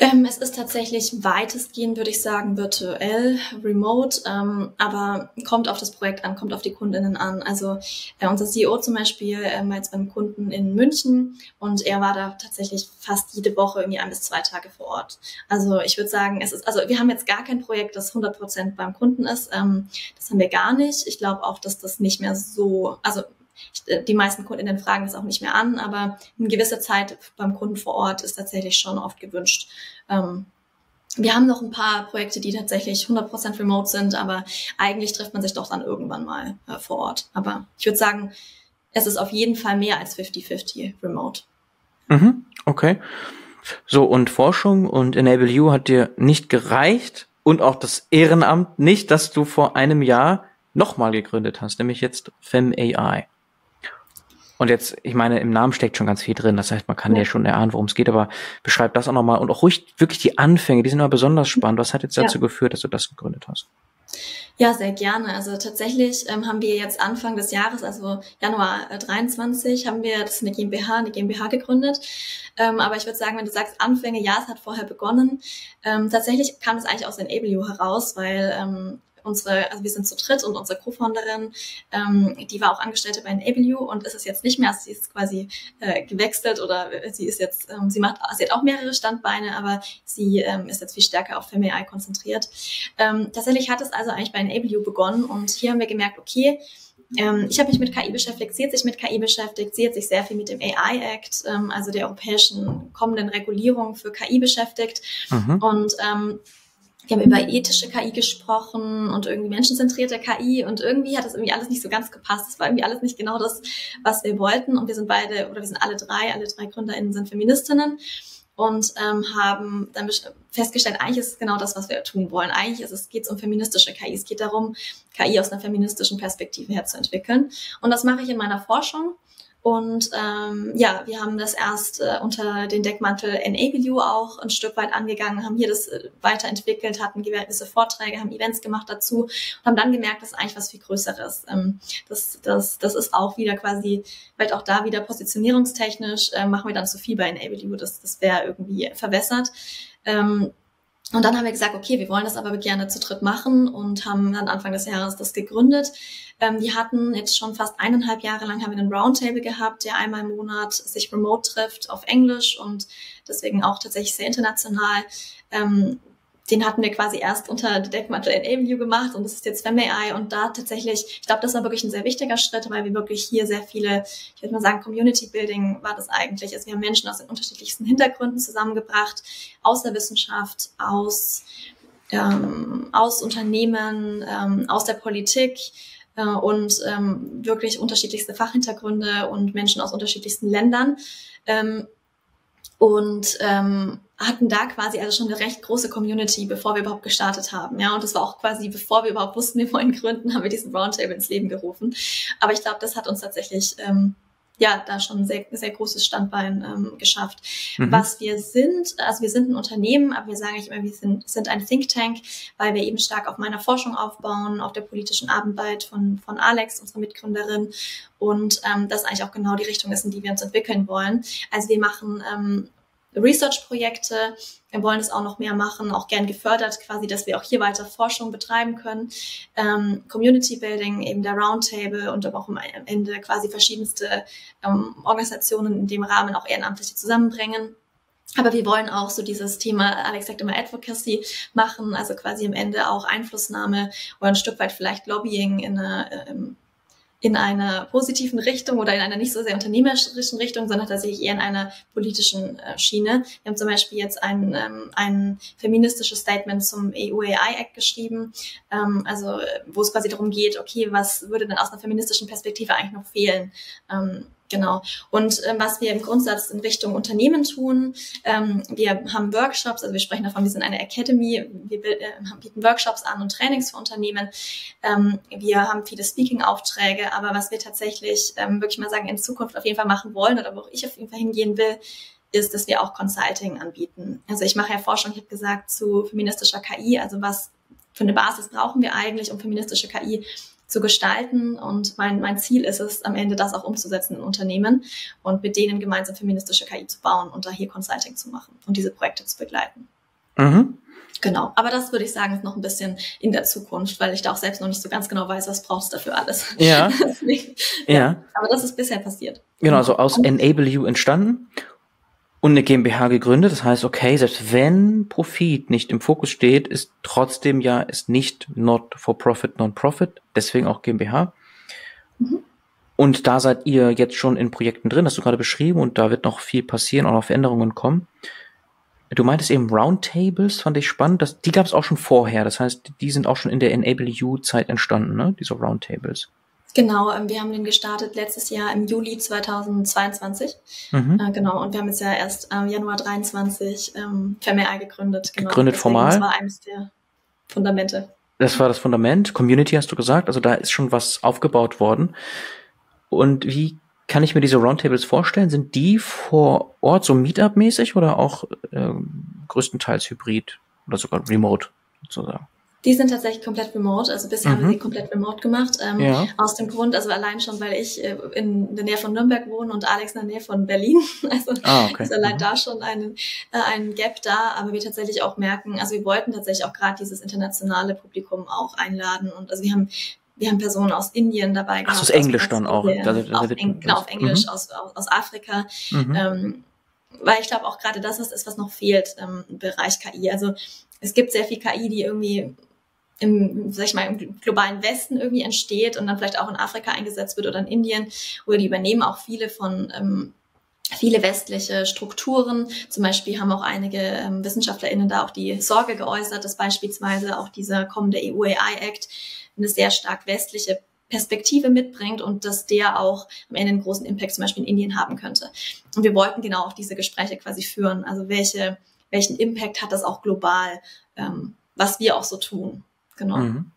Ähm, es ist tatsächlich weitestgehend, würde ich sagen, virtuell, remote, ähm, aber kommt auf das Projekt an, kommt auf die Kundinnen an. Also äh, unser CEO zum Beispiel äh, war jetzt beim Kunden in München und er war da tatsächlich fast jede Woche irgendwie ein bis zwei Tage vor Ort. Also ich würde sagen, es ist, also wir haben jetzt gar kein Projekt, das 100 Prozent beim Kunden ist. Ähm, das haben wir gar nicht. Ich glaube auch, dass das nicht mehr so, also die meisten Kundinnen fragen das auch nicht mehr an, aber eine gewisse Zeit beim Kunden vor Ort ist tatsächlich schon oft gewünscht. Ähm, wir haben noch ein paar Projekte, die tatsächlich 100% remote sind, aber eigentlich trifft man sich doch dann irgendwann mal äh, vor Ort. Aber ich würde sagen, es ist auf jeden Fall mehr als 50-50 remote. Mhm, okay. So, und Forschung und Enable You hat dir nicht gereicht und auch das Ehrenamt nicht, dass du vor einem Jahr nochmal gegründet hast, nämlich jetzt FemAI. Und jetzt, ich meine, im Namen steckt schon ganz viel drin. Das heißt, man kann ja, ja schon erahnen, worum es geht, aber beschreib das auch nochmal und auch ruhig wirklich die Anfänge, die sind immer besonders spannend. Was hat jetzt dazu ja. geführt, dass du das gegründet hast? Ja, sehr gerne. Also tatsächlich ähm, haben wir jetzt Anfang des Jahres, also Januar äh, 23, haben wir das eine GmbH, eine GmbH gegründet. Ähm, aber ich würde sagen, wenn du sagst Anfänge, ja, es hat vorher begonnen. Ähm, tatsächlich kam es eigentlich aus Enable You heraus, weil ähm, unsere, also wir sind zu dritt und unsere Co-Founderin, ähm, die war auch Angestellte bei Enable und ist es jetzt nicht mehr, also sie ist quasi äh, gewechselt oder sie ist jetzt, ähm, sie macht, sie hat auch mehrere Standbeine, aber sie ähm, ist jetzt viel stärker auf FemAI konzentriert. Ähm, tatsächlich hat es also eigentlich bei Enable begonnen und hier haben wir gemerkt, okay, ähm, ich habe mich mit KI beschäftigt, sie hat sich mit KI beschäftigt, sie hat sich sehr viel mit dem AI Act, ähm, also der europäischen kommenden Regulierung für KI beschäftigt. Mhm. Und ähm, wir haben über ethische KI gesprochen und irgendwie menschenzentrierte KI und irgendwie hat das irgendwie alles nicht so ganz gepasst. Es war irgendwie alles nicht genau das, was wir wollten. Und wir sind beide, oder wir sind alle drei, alle drei GründerInnen sind Feministinnen und ähm, haben dann festgestellt, eigentlich ist es genau das, was wir tun wollen. Eigentlich ist es, geht es um feministische KI. Es geht darum, KI aus einer feministischen Perspektive herzuentwickeln. Und das mache ich in meiner Forschung. Und ähm, ja, wir haben das erst äh, unter den Deckmantel Enable auch ein Stück weit angegangen, haben hier das äh, weiterentwickelt, hatten gewisse Vorträge, haben Events gemacht dazu und haben dann gemerkt, das ist eigentlich was viel Größeres. Ähm, das, das, das ist auch wieder quasi, vielleicht auch da wieder positionierungstechnisch, äh, machen wir dann zu viel bei Enable das, das wäre irgendwie verwässert. Ähm, Und dann haben wir gesagt, okay, wir wollen das aber gerne zu dritt machen und haben dann Anfang des Jahres das gegründet. Ähm, wir hatten jetzt schon fast eineinhalb Jahre lang haben wir einen Roundtable gehabt, der einmal im Monat sich remote trifft auf Englisch und deswegen auch tatsächlich sehr international. Ähm, den hatten wir quasi erst unter Deckmantel Enable gemacht und das ist jetzt FemAI und da tatsächlich, ich glaube, das war wirklich ein sehr wichtiger Schritt, weil wir wirklich hier sehr viele, ich würde mal sagen, Community Building war das eigentlich. Also wir haben Menschen aus den unterschiedlichsten Hintergründen zusammengebracht, aus der Wissenschaft, aus, ähm, aus Unternehmen, ähm, aus der Politik, äh, und ähm, wirklich unterschiedlichste Fachhintergründe und Menschen aus unterschiedlichsten Ländern. Ähm, und ähm, hatten da quasi also schon eine recht große Community, bevor wir überhaupt gestartet haben. Ja, und das war auch quasi, bevor wir überhaupt wussten, wir wollen gründen, haben wir diesen Roundtable ins Leben gerufen. Aber ich glaube, das hat uns tatsächlich ähm, ja da schon ein sehr, sehr großes Standbein ähm, geschafft. Mhm. Was wir sind, also wir sind ein Unternehmen, aber wir sagen eigentlich immer, wir sind, sind ein Think Tank, weil wir eben stark auf meiner Forschung aufbauen, auf der politischen Arbeit von, von Alex, unserer Mitgründerin. Und ähm, das eigentlich auch genau die Richtung ist, in die wir uns entwickeln wollen. Also wir machen ähm, Research-Projekte. Wir wollen es auch noch mehr machen, auch gern gefördert, quasi, dass wir auch hier weiter Forschung betreiben können. Ähm, Community Building, eben der Roundtable und aber auch am Ende quasi verschiedenste ähm, Organisationen in dem Rahmen auch Ehrenamtliche zusammenbringen. Aber wir wollen auch so dieses Thema, Alex sagt immer Advocacy machen, also quasi am Ende auch Einflussnahme oder ein Stück weit vielleicht Lobbying in eine, ähm, in einer positiven Richtung oder in einer nicht so sehr unternehmerischen Richtung, sondern tatsächlich eher in einer politischen äh, Schiene. Wir haben zum Beispiel jetzt ein, ähm, ein feministisches Statement zum EU-AI-Act geschrieben, ähm, also wo es quasi darum geht, okay, was würde denn aus einer feministischen Perspektive eigentlich noch fehlen? Ähm, Genau. Und ähm, was wir im Grundsatz in Richtung Unternehmen tun, ähm, wir haben Workshops, also wir sprechen davon, wir sind eine Academy, wir äh, bieten Workshops an und Trainings für Unternehmen. Ähm, wir haben viele Speaking-Aufträge, aber was wir tatsächlich ähm, wirklich mal sagen, in Zukunft auf jeden Fall machen wollen oder wo auch ich auf jeden Fall hingehen will, ist, dass wir auch Consulting anbieten. Also ich mache ja Forschung, ich habe gesagt, zu feministischer KI, also was für eine Basis brauchen wir eigentlich, um feministische KI zu gestalten. Und mein, mein Ziel ist es, am Ende das auch umzusetzen in Unternehmen und mit denen gemeinsam feministische KI zu bauen und da hier Consulting zu machen und diese Projekte zu begleiten. Mhm. Genau, aber das würde ich sagen, ist noch ein bisschen in der Zukunft, weil ich da auch selbst noch nicht so ganz genau weiß, was brauchst du dafür alles. Ja. Deswegen, ja. ja. Aber das ist bisher passiert. Genau, also aus Enable You entstanden und eine GmbH gegründet. Das heißt, okay, selbst wenn Profit nicht im Fokus steht, ist trotzdem ja ist nicht not for profit, non-profit, deswegen auch GmbH. Mhm. Und da seid ihr jetzt schon in Projekten drin, hast du gerade beschrieben, und da wird noch viel passieren, auch noch Veränderungen kommen. Du meintest eben Roundtables, fand ich spannend. Das, die gab es auch schon vorher. Das heißt, die sind auch schon in der Enable You-Zeit entstanden, ne? Diese Roundtables. Genau, ähm, wir haben den gestartet letztes Jahr im Juli 2022. Mhm. Äh, genau, und wir haben jetzt ja erst ähm, Januar 23 ähm, Female gegründet. Genau. Gegründet Deswegen, formal? Das war eines der Fundamente. Das war das Fundament. Community hast du gesagt. Also da ist schon was aufgebaut worden. Und wie kann ich mir diese Roundtables vorstellen? Sind die vor Ort so Meetup-mäßig oder auch äh, größtenteils hybrid oder sogar remote sozusagen? Die sind tatsächlich komplett remote. Also bisher mhm. haben wir mhm. sie komplett remote gemacht. Ähm, ja. Aus dem Grund, also allein schon, weil ich äh, in der Nähe von Nürnberg wohne und Alex in der Nähe von Berlin. Also ah, okay. ist allein mhm. da schon ein, äh, ein Gap da. Aber wir tatsächlich auch merken, also wir wollten tatsächlich auch gerade dieses internationale Publikum auch einladen. Und also wir haben wir haben Personen aus Indien dabei gehabt. Ach, aus Englisch dann auch. Auf Eng genau, auf Englisch, mhm. aus, aus, aus Afrika. Mhm. Ähm, weil ich glaube auch gerade das ist, was noch fehlt ähm, im Bereich KI. Also es gibt sehr viel KI, die irgendwie im, sag ich mal, im globalen Westen irgendwie entsteht und dann vielleicht auch in Afrika eingesetzt wird oder in Indien, oder die übernehmen auch viele von ähm, viele westliche Strukturen. Zum Beispiel haben auch einige ähm, WissenschaftlerInnen da auch die Sorge geäußert, dass beispielsweise auch dieser kommende EU-AI-Act eine sehr stark westliche Perspektive mitbringt und dass der auch am Ende einen großen Impact zum Beispiel in Indien haben könnte. Und wir wollten genau auch diese Gespräche quasi führen. Also welche, welchen Impact hat das auch global, ähm, was wir auch so tun. Genau. Mhm.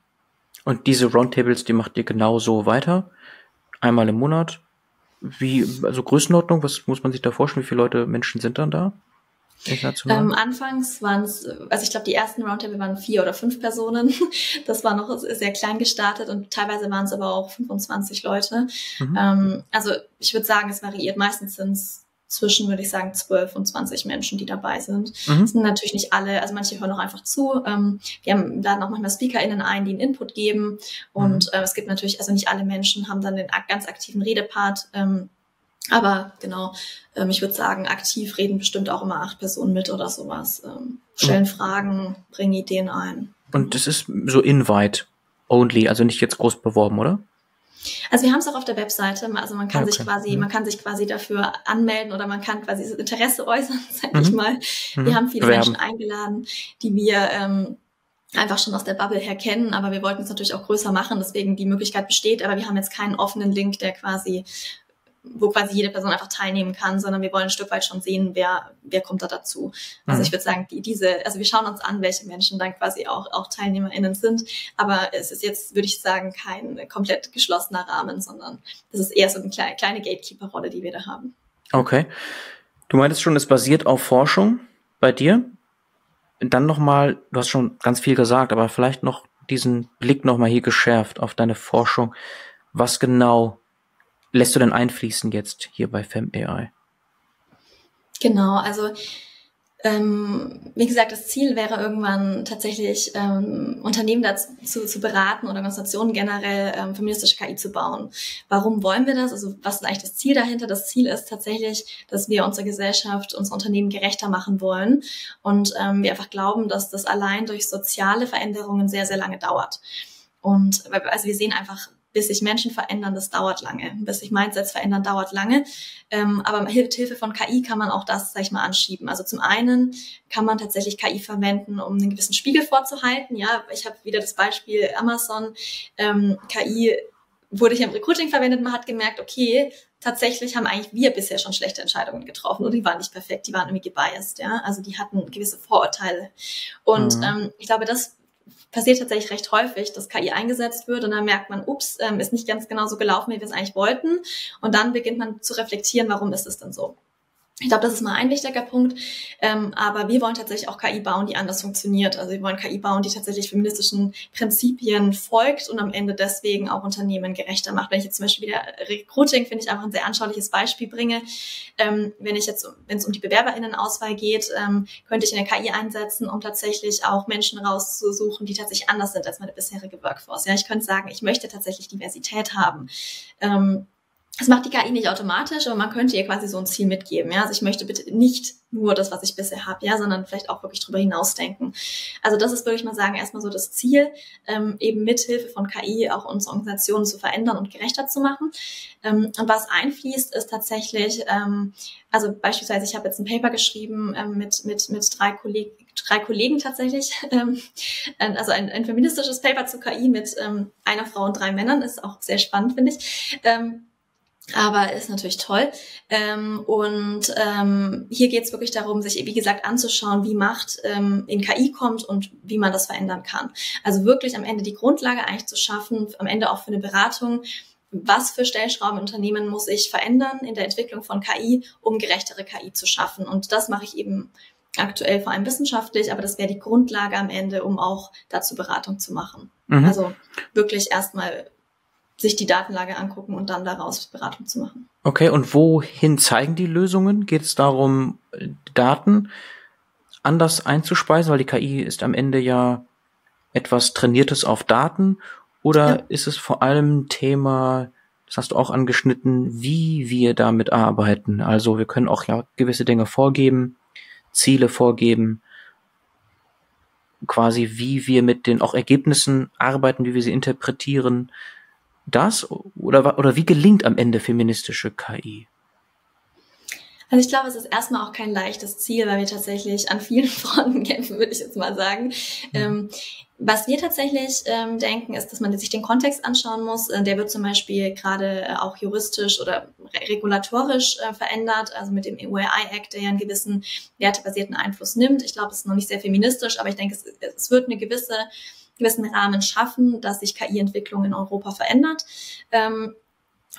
Und diese Roundtables, die macht ihr genauso weiter? Einmal im Monat? Wie, also Größenordnung, was muss man sich da vorstellen? Wie viele Leute, Menschen sind dann da? Ähm, anfangs waren es, also ich glaube, die ersten Roundtable waren vier oder fünf Personen. Das war noch sehr klein gestartet und teilweise waren es aber auch 25 Leute. Mhm. Ähm, also ich würde sagen, es variiert. Meistens sind es zwischen, würde ich sagen, 12 und 20 Menschen, die dabei sind. Mhm. Das sind natürlich nicht alle, also manche hören auch einfach zu. Ähm, wir haben laden auch manchmal SpeakerInnen ein, die einen Input geben. Und mhm. äh, es gibt natürlich, also nicht alle Menschen haben dann den ganz aktiven Redepart. Ähm, aber genau, ähm, ich würde sagen, aktiv reden bestimmt auch immer acht Personen mit oder sowas. Ähm, stellen mhm. Fragen, bringen Ideen ein. Und das ist so invite only, also nicht jetzt groß beworben, oder? Also wir haben es auch auf der Webseite, also man kann okay. sich quasi, mhm. man kann sich quasi dafür anmelden oder man kann quasi das Interesse äußern, sag mhm. ich mal. Mhm. Wir haben viele Bewerben. Menschen eingeladen, die wir ähm, einfach schon aus der Bubble her kennen, aber wir wollten es natürlich auch größer machen, deswegen die Möglichkeit besteht, aber wir haben jetzt keinen offenen Link, der quasi wo quasi jede Person einfach teilnehmen kann, sondern wir wollen ein Stück weit schon sehen, wer, wer kommt da dazu. Also mhm. ich würde sagen, die, diese, also wir schauen uns an, welche Menschen dann quasi auch, auch TeilnehmerInnen sind. Aber es ist jetzt, würde ich sagen, kein komplett geschlossener Rahmen, sondern das ist eher so eine kleine, kleine Gatekeeper-Rolle, die wir da haben. Okay. Du meintest schon, es basiert auf Forschung bei dir. Dann nochmal, du hast schon ganz viel gesagt, aber vielleicht noch diesen Blick nochmal hier geschärft auf deine Forschung. Was genau lässt du denn einfließen jetzt hier bei FemAI? Genau, also ähm, wie gesagt, das Ziel wäre irgendwann tatsächlich ähm, Unternehmen dazu zu beraten oder Organisationen generell ähm, feministische KI zu bauen. Warum wollen wir das? Also was ist eigentlich das Ziel dahinter? Das Ziel ist tatsächlich, dass wir unsere Gesellschaft, unsere Unternehmen gerechter machen wollen und ähm, wir einfach glauben, dass das allein durch soziale Veränderungen sehr, sehr lange dauert. Und also wir sehen einfach bis sich Menschen verändern, das dauert lange. Bis sich Mindsets verändern, dauert lange. Ähm, aber mit Hilfe von KI kann man auch das, sag ich mal, anschieben. Also zum einen kann man tatsächlich KI verwenden, um einen gewissen Spiegel vorzuhalten. Ja, ich habe wieder das Beispiel Amazon. Ähm, KI wurde hier im Recruiting verwendet. Man hat gemerkt, okay, tatsächlich haben eigentlich wir bisher schon schlechte Entscheidungen getroffen und die waren nicht perfekt, die waren irgendwie gebiased, ja. Also die hatten gewisse Vorurteile. Und mhm. ähm, ich glaube, das passiert tatsächlich recht häufig, dass KI eingesetzt wird und dann merkt man, ups, ähm, ist nicht ganz genau so gelaufen, wie wir es eigentlich wollten. Und dann beginnt man zu reflektieren, warum ist es denn so? Ich glaube, das ist mal ein wichtiger Punkt. Ähm, aber wir wollen tatsächlich auch KI bauen, die anders funktioniert. Also wir wollen KI bauen, die tatsächlich feministischen Prinzipien folgt und am Ende deswegen auch Unternehmen gerechter macht. Wenn ich jetzt zum Beispiel wieder Recruiting, finde ich einfach ein sehr anschauliches Beispiel bringe. Ähm, wenn ich jetzt, wenn es um die BewerberInnenauswahl geht, ähm, könnte ich eine KI einsetzen, um tatsächlich auch Menschen rauszusuchen, die tatsächlich anders sind als meine bisherige Workforce. Ja, ich könnte sagen, ich möchte tatsächlich Diversität haben. Ähm, das macht die KI nicht automatisch, aber man könnte ihr quasi so ein Ziel mitgeben. Ja? Also ich möchte bitte nicht nur das, was ich bisher habe, ja, sondern vielleicht auch wirklich drüber hinausdenken. Also das ist, würde ich mal sagen, erstmal so das Ziel, ähm, eben mithilfe von KI auch unsere Organisationen zu verändern und gerechter zu machen. Ähm, und was einfließt, ist tatsächlich, ähm, also beispielsweise, ich habe jetzt ein Paper geschrieben ähm, mit, mit, mit drei Kollegen, drei Kollegen tatsächlich, ähm, also ein, ein feministisches Paper zu KI mit ähm, einer Frau und drei Männern, ist auch sehr spannend, finde ich. Aber ist natürlich toll. Ähm, und ähm, hier geht es wirklich darum, sich, wie gesagt, anzuschauen, wie Macht ähm, in KI kommt und wie man das verändern kann. Also wirklich am Ende die Grundlage eigentlich zu schaffen, am Ende auch für eine Beratung, was für Stellschrauben Unternehmen muss ich verändern in der Entwicklung von KI, um gerechtere KI zu schaffen. Und das mache ich eben aktuell vor allem wissenschaftlich, aber das wäre die Grundlage am Ende, um auch dazu Beratung zu machen. Mhm. Also wirklich erstmal sich die Datenlage angucken und dann daraus Beratung zu machen. Okay, und wohin zeigen die Lösungen? Geht es darum, Daten anders einzuspeisen, weil die KI ist am Ende ja etwas Trainiertes auf Daten? Oder ja. ist es vor allem Thema, das hast du auch angeschnitten, wie wir damit arbeiten? Also wir können auch ja gewisse Dinge vorgeben, Ziele vorgeben, quasi wie wir mit den auch Ergebnissen arbeiten, wie wir sie interpretieren das oder, oder wie gelingt am Ende feministische KI? Also ich glaube, es ist erstmal auch kein leichtes Ziel, weil wir tatsächlich an vielen Fronten kämpfen, würde ich jetzt mal sagen. Ähm, was wir tatsächlich ähm, denken, ist, dass man sich den Kontext anschauen muss. Äh, der wird zum Beispiel gerade äh, auch juristisch oder re regulatorisch äh, verändert, also mit dem EU-AI-Act, der ja einen gewissen wertebasierten Einfluss nimmt. Ich glaube, es ist noch nicht sehr feministisch, aber ich denke, es, es wird eine gewisse gewissen Rahmen schaffen, dass sich KI-Entwicklung in Europa verändert. Ähm,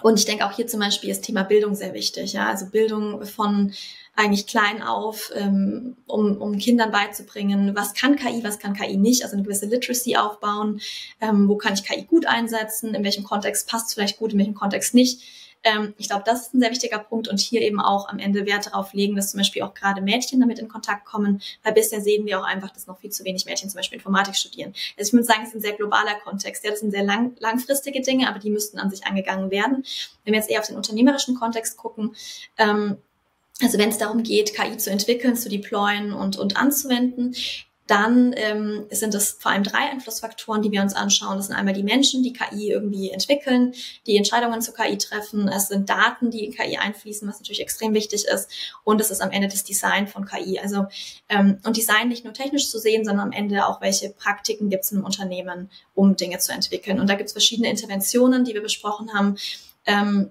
und ich denke auch hier zum Beispiel ist Thema Bildung sehr wichtig. Ja? Also Bildung von eigentlich klein auf, ähm, um, um Kindern beizubringen, was kann KI, was kann KI nicht, also eine gewisse Literacy aufbauen, ähm, wo kann ich KI gut einsetzen, in welchem Kontext passt es vielleicht gut, in welchem Kontext nicht. Ähm, ich glaube, das ist ein sehr wichtiger Punkt und hier eben auch am Ende Wert darauf legen, dass zum Beispiel auch gerade Mädchen damit in Kontakt kommen, weil bisher sehen wir auch einfach, dass noch viel zu wenig Mädchen zum Beispiel Informatik studieren. Also ich würde sagen, es ist ein sehr globaler Kontext. Ja, das sind sehr lang, langfristige Dinge, aber die müssten an sich angegangen werden. Wenn wir jetzt eher auf den unternehmerischen Kontext gucken, ähm, also wenn es darum geht, KI zu entwickeln, zu deployen und, und anzuwenden, dann ähm, sind es vor allem drei Einflussfaktoren, die wir uns anschauen. Das sind einmal die Menschen, die KI irgendwie entwickeln, die Entscheidungen zur KI treffen. Es sind Daten, die in KI einfließen, was natürlich extrem wichtig ist. Und es ist am Ende das Design von KI. Also ähm, und Design nicht nur technisch zu sehen, sondern am Ende auch, welche Praktiken gibt es im Unternehmen, um Dinge zu entwickeln. Und da gibt es verschiedene Interventionen, die wir besprochen haben. Ähm,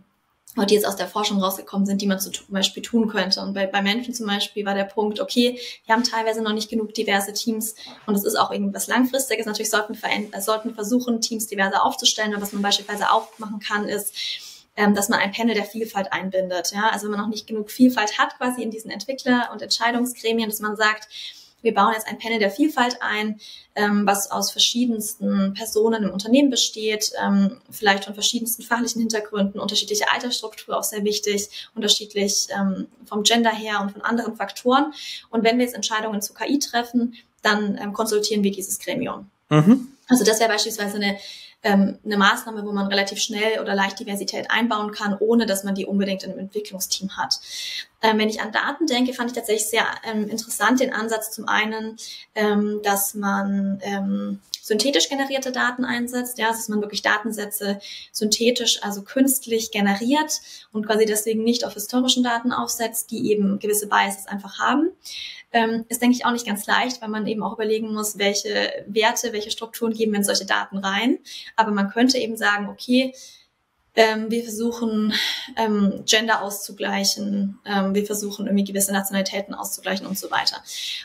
die jetzt aus der Forschung rausgekommen sind, die man zum Beispiel tun könnte. Und bei, bei Menschen zum Beispiel war der Punkt, okay, wir haben teilweise noch nicht genug diverse Teams und es ist auch irgendwas Langfristiges. Natürlich sollten wir, äh, sollten versuchen, Teams diverser aufzustellen. Und was man beispielsweise auch machen kann, ist, ähm, dass man ein Panel der Vielfalt einbindet. Ja? Also wenn man noch nicht genug Vielfalt hat quasi in diesen Entwickler- und Entscheidungsgremien, dass man sagt, wir bauen jetzt ein Panel der Vielfalt ein, ähm, was aus verschiedensten Personen im Unternehmen besteht, ähm, vielleicht von verschiedensten fachlichen Hintergründen, unterschiedliche Altersstruktur auch sehr wichtig, unterschiedlich ähm, vom Gender her und von anderen Faktoren. Und wenn wir jetzt Entscheidungen zu KI treffen, dann ähm, konsultieren wir dieses Gremium. Mhm. Also das wäre beispielsweise eine ähm, eine Maßnahme, wo man relativ schnell oder leicht Diversität einbauen kann, ohne dass man die unbedingt in einem Entwicklungsteam hat. Ähm, wenn ich an Daten denke, fand ich tatsächlich sehr ähm, interessant den Ansatz zum einen, ähm, dass man ähm, synthetisch generierte Daten einsetzt, ja, dass man wirklich Datensätze synthetisch, also künstlich generiert und quasi deswegen nicht auf historischen Daten aufsetzt, die eben gewisse Biases einfach haben. Ähm, ist, denke ich, auch nicht ganz leicht, weil man eben auch überlegen muss, welche Werte, welche Strukturen geben wir in solche Daten rein. Aber man könnte eben sagen, okay, ähm, wir versuchen ähm, Gender auszugleichen, ähm, wir versuchen irgendwie gewisse Nationalitäten auszugleichen und so weiter.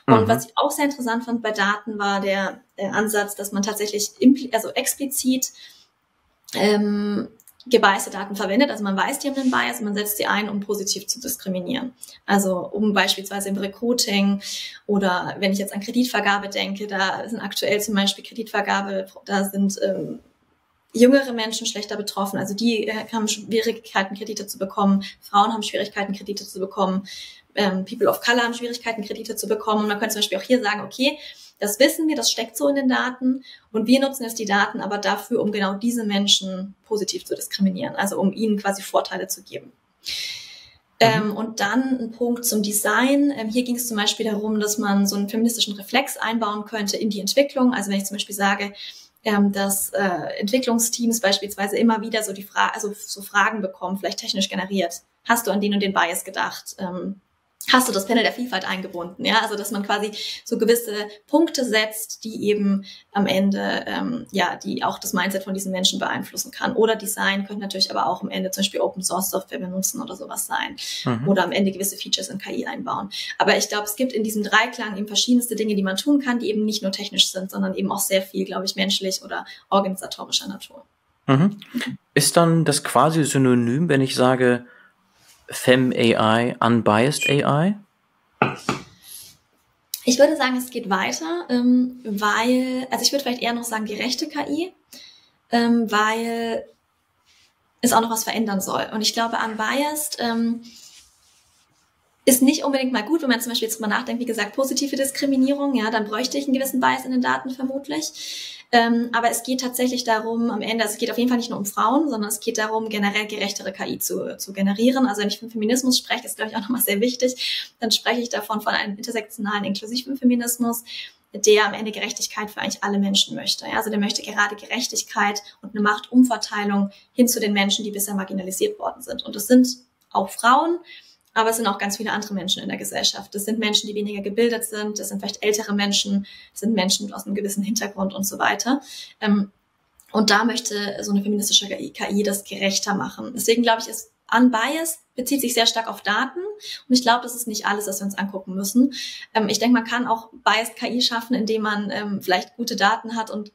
Und mhm. was ich auch sehr interessant fand bei Daten war der, der Ansatz, dass man tatsächlich also explizit ähm, gebiaste Daten verwendet. Also man weiß, die haben einen Bias, man setzt sie ein, um positiv zu diskriminieren. Also um beispielsweise im Recruiting oder wenn ich jetzt an Kreditvergabe denke, da sind aktuell zum Beispiel Kreditvergabe, da sind ähm, jüngere Menschen schlechter betroffen. Also die äh, haben Schwierigkeiten, Kredite zu bekommen. Frauen haben Schwierigkeiten, Kredite zu bekommen. Ähm, People of Color haben Schwierigkeiten, Kredite zu bekommen. Und man könnte zum Beispiel auch hier sagen, okay, das wissen wir, das steckt so in den Daten. Und wir nutzen jetzt die Daten aber dafür, um genau diese Menschen positiv zu diskriminieren. Also um ihnen quasi Vorteile zu geben. Mhm. Ähm, und dann ein Punkt zum Design. Ähm, hier ging es zum Beispiel darum, dass man so einen feministischen Reflex einbauen könnte in die Entwicklung. Also wenn ich zum Beispiel sage, ähm, dass äh, Entwicklungsteams beispielsweise immer wieder so die Frage, also so Fragen bekommen, vielleicht technisch generiert. Hast du an den und den Bias gedacht? Ähm, hast du das Panel der Vielfalt eingebunden. Ja, also dass man quasi so gewisse Punkte setzt, die eben am Ende ähm, ja, die auch das Mindset von diesen Menschen beeinflussen kann. Oder Design könnte natürlich aber auch am Ende zum Beispiel Open Source Software benutzen oder sowas sein. Mhm. Oder am Ende gewisse Features in KI einbauen. Aber ich glaube, es gibt in diesem Dreiklang eben verschiedenste Dinge, die man tun kann, die eben nicht nur technisch sind, sondern eben auch sehr viel, glaube ich, menschlich oder organisatorischer Natur. Mhm. Ist dann das quasi synonym, wenn ich sage, Fem AI, Unbiased AI? Ich würde sagen, es geht weiter, ähm, weil, also ich würde vielleicht eher noch sagen gerechte KI, ähm, weil es auch noch was verändern soll. Und ich glaube, unbiased ähm, ist nicht unbedingt mal gut, wenn man zum Beispiel jetzt mal nachdenkt, wie gesagt, positive Diskriminierung, ja, dann bräuchte ich einen gewissen Bias in den Daten vermutlich. Ähm, aber es geht tatsächlich darum, am Ende, also es geht auf jeden Fall nicht nur um Frauen, sondern es geht darum, generell gerechtere KI zu, zu generieren. Also wenn ich von Feminismus spreche, ist glaube ich auch nochmal sehr wichtig, dann spreche ich davon von einem intersektionalen, inklusiven Feminismus der am Ende Gerechtigkeit für eigentlich alle Menschen möchte. Ja, also der möchte gerade Gerechtigkeit und eine Machtumverteilung hin zu den Menschen, die bisher marginalisiert worden sind. Und das sind auch Frauen, aber es sind auch ganz viele andere Menschen in der Gesellschaft. Das sind Menschen, die weniger gebildet sind, das sind vielleicht ältere Menschen, das sind Menschen aus einem gewissen Hintergrund und so weiter. Ähm, und da möchte so eine feministische KI das gerechter machen. Deswegen glaube ich, ist Unbiased bezieht sich sehr stark auf Daten. Und ich glaube, das ist nicht alles, was wir uns angucken müssen. Ähm, ich denke, man kann auch Biased KI schaffen, indem man ähm, vielleicht gute Daten hat und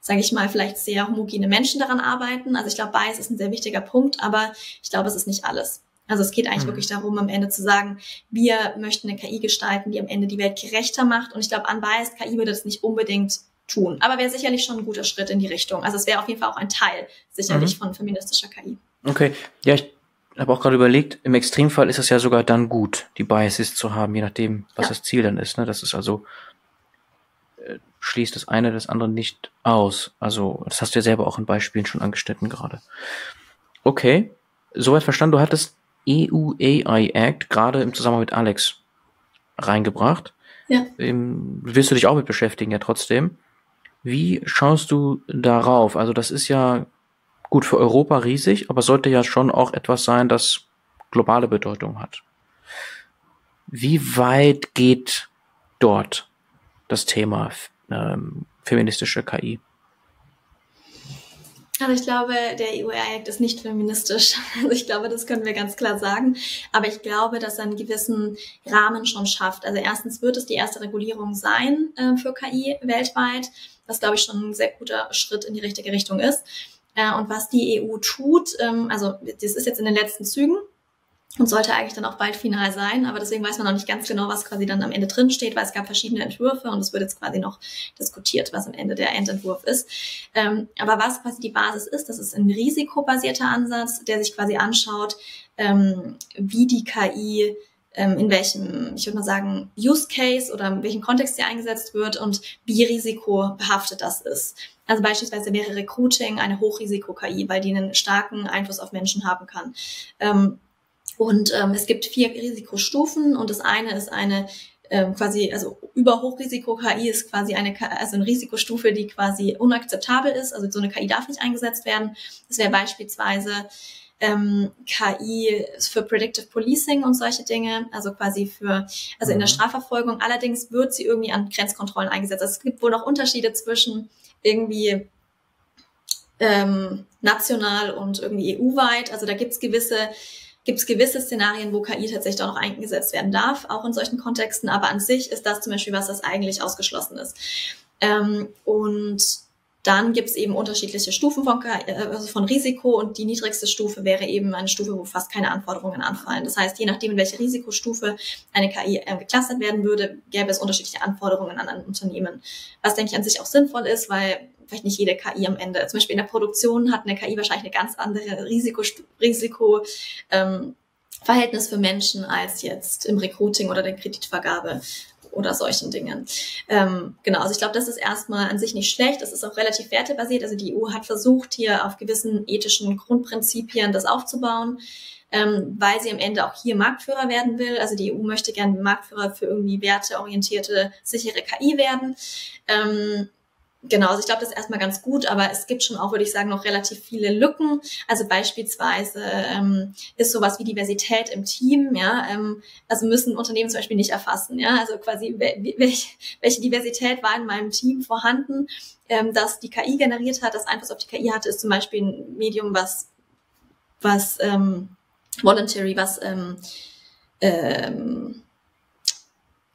sage ich mal, vielleicht sehr homogene Menschen daran arbeiten. Also ich glaube, Bias ist ein sehr wichtiger Punkt, aber ich glaube, es ist nicht alles. Also es geht eigentlich mhm. wirklich darum, am Ende zu sagen, wir möchten eine KI gestalten, die am Ende die Welt gerechter macht. Und ich glaube, unbiased KI würde das nicht unbedingt tun. Aber wäre sicherlich schon ein guter Schritt in die Richtung. Also es wäre auf jeden Fall auch ein Teil sicherlich mhm. von feministischer KI. Okay, ja, ich habe auch gerade überlegt, im Extremfall ist es ja sogar dann gut, die Biases zu haben, je nachdem, was ja. das Ziel dann ist. Ne? Das ist also äh, schließt das eine das andere nicht aus. Also, das hast du ja selber auch in Beispielen schon angeschnitten gerade. Okay, soweit verstanden. Du hattest EU AI Act gerade im Zusammenhang mit Alex reingebracht. Ja. Ähm, wirst du dich auch mit beschäftigen, ja trotzdem. Wie schaust du darauf? Also das ist ja gut für Europa riesig, aber sollte ja schon auch etwas sein, das globale Bedeutung hat. Wie weit geht dort das Thema ähm, feministische KI? Also ich glaube, der EU-Act ist nicht feministisch. Also ich glaube, das können wir ganz klar sagen. Aber ich glaube, dass er einen gewissen Rahmen schon schafft. Also erstens wird es die erste Regulierung sein äh, für KI weltweit, was glaube ich schon ein sehr guter Schritt in die richtige Richtung ist. Äh, und was die EU tut, ähm, also das ist jetzt in den letzten Zügen und sollte eigentlich dann auch bald final sein, aber deswegen weiß man noch nicht ganz genau, was quasi dann am Ende drin steht, weil es gab verschiedene Entwürfe und es wird jetzt quasi noch diskutiert, was am Ende der Endentwurf ist. Ähm, aber was quasi die Basis ist, das ist ein risikobasierter Ansatz, der sich quasi anschaut, ähm, wie die KI ähm, in welchem, ich würde mal sagen, Use Case oder in welchem Kontext sie eingesetzt wird und wie risikobehaftet das ist. Also beispielsweise wäre Recruiting eine Hochrisiko-KI, weil die einen starken Einfluss auf Menschen haben kann. Ähm, und ähm, es gibt vier Risikostufen und das eine ist eine ähm, quasi, also über Hochrisiko-KI ist quasi eine, also eine Risikostufe, die quasi unakzeptabel ist. Also so eine KI darf nicht eingesetzt werden. Das wäre beispielsweise ähm, KI für Predictive Policing und solche Dinge, also quasi für, also in der mhm. Strafverfolgung. Allerdings wird sie irgendwie an Grenzkontrollen eingesetzt. Also es gibt wohl noch Unterschiede zwischen irgendwie ähm, national und irgendwie EU-weit. Also da gibt's gewisse gibt es gewisse Szenarien, wo KI tatsächlich auch noch eingesetzt werden darf, auch in solchen Kontexten. Aber an sich ist das zum Beispiel was, das eigentlich ausgeschlossen ist. Ähm, und dann gibt es eben unterschiedliche Stufen von, äh, also von Risiko und die niedrigste Stufe wäre eben eine Stufe, wo fast keine Anforderungen anfallen. Das heißt, je nachdem, in welche Risikostufe eine KI äh, geklustert werden würde, gäbe es unterschiedliche Anforderungen an ein Unternehmen. Was, denke ich, an sich auch sinnvoll ist, weil vielleicht nicht jede KI am Ende, zum Beispiel in der Produktion hat eine KI wahrscheinlich eine ganz andere Risiko, Risiko ähm, Verhältnis für Menschen als jetzt im Recruiting oder der Kreditvergabe oder solchen Dingen. Ähm, genau, also ich glaube, das ist erstmal an sich nicht schlecht. Das ist auch relativ wertebasiert. Also die EU hat versucht, hier auf gewissen ethischen Grundprinzipien das aufzubauen, ähm, weil sie am Ende auch hier Marktführer werden will. Also die EU möchte gerne Marktführer für irgendwie werteorientierte, sichere KI werden. Ähm, Genau, also ich glaube, das ist erstmal ganz gut, aber es gibt schon auch, würde ich sagen, noch relativ viele Lücken. Also beispielsweise ähm, ist sowas wie Diversität im Team, ja, ähm, also müssen Unternehmen zum Beispiel nicht erfassen, ja, also quasi welche, welche Diversität war in meinem Team vorhanden, ähm, dass die KI generiert hat, das Einfluss auf die KI hatte, ist zum Beispiel ein Medium, was was ähm, voluntary, was ähm, ähm,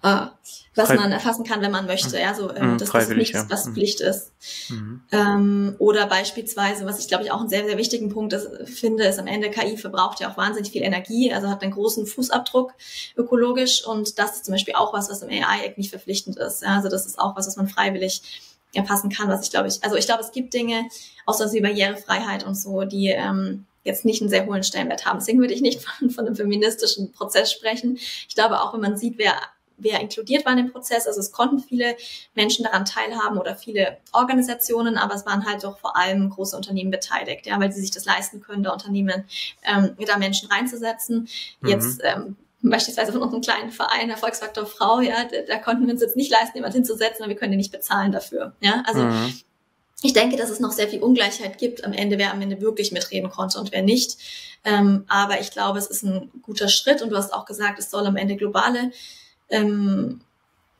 ah, was man erfassen kann, wenn man möchte. Ja, so ähm, mhm, dass das nichts, ja. was mhm. Pflicht ist. Mhm. Ähm, oder beispielsweise, was ich glaube ich auch einen sehr, sehr wichtigen Punkt ist, finde, ist am Ende KI verbraucht ja auch wahnsinnig viel Energie, also hat einen großen Fußabdruck ökologisch und das ist zum Beispiel auch was, was im AI-Act nicht verpflichtend ist. Ja, also das ist auch was, was man freiwillig erfassen kann, was ich glaube ich, also ich glaube, es gibt Dinge, außer wie Barrierefreiheit und so, die ähm, jetzt nicht einen sehr hohen Stellenwert haben. Deswegen würde ich nicht von, von einem feministischen Prozess sprechen. Ich glaube auch, wenn man sieht, wer wer inkludiert war in dem Prozess. Also es konnten viele Menschen daran teilhaben oder viele Organisationen, aber es waren halt doch vor allem große Unternehmen beteiligt, ja, weil sie sich das leisten können, da Unternehmen ähm, da Menschen reinzusetzen. Mhm. Jetzt ähm, beispielsweise von unserem kleinen Verein, Erfolgsfaktor Frau, ja, da, da konnten wir uns jetzt nicht leisten, jemand hinzusetzen, und wir können den nicht bezahlen dafür. Ja, also mhm. ich denke, dass es noch sehr viel Ungleichheit gibt am Ende, wer am Ende wirklich mitreden konnte und wer nicht. Ähm, aber ich glaube, es ist ein guter Schritt und du hast auch gesagt, es soll am Ende globale ähm,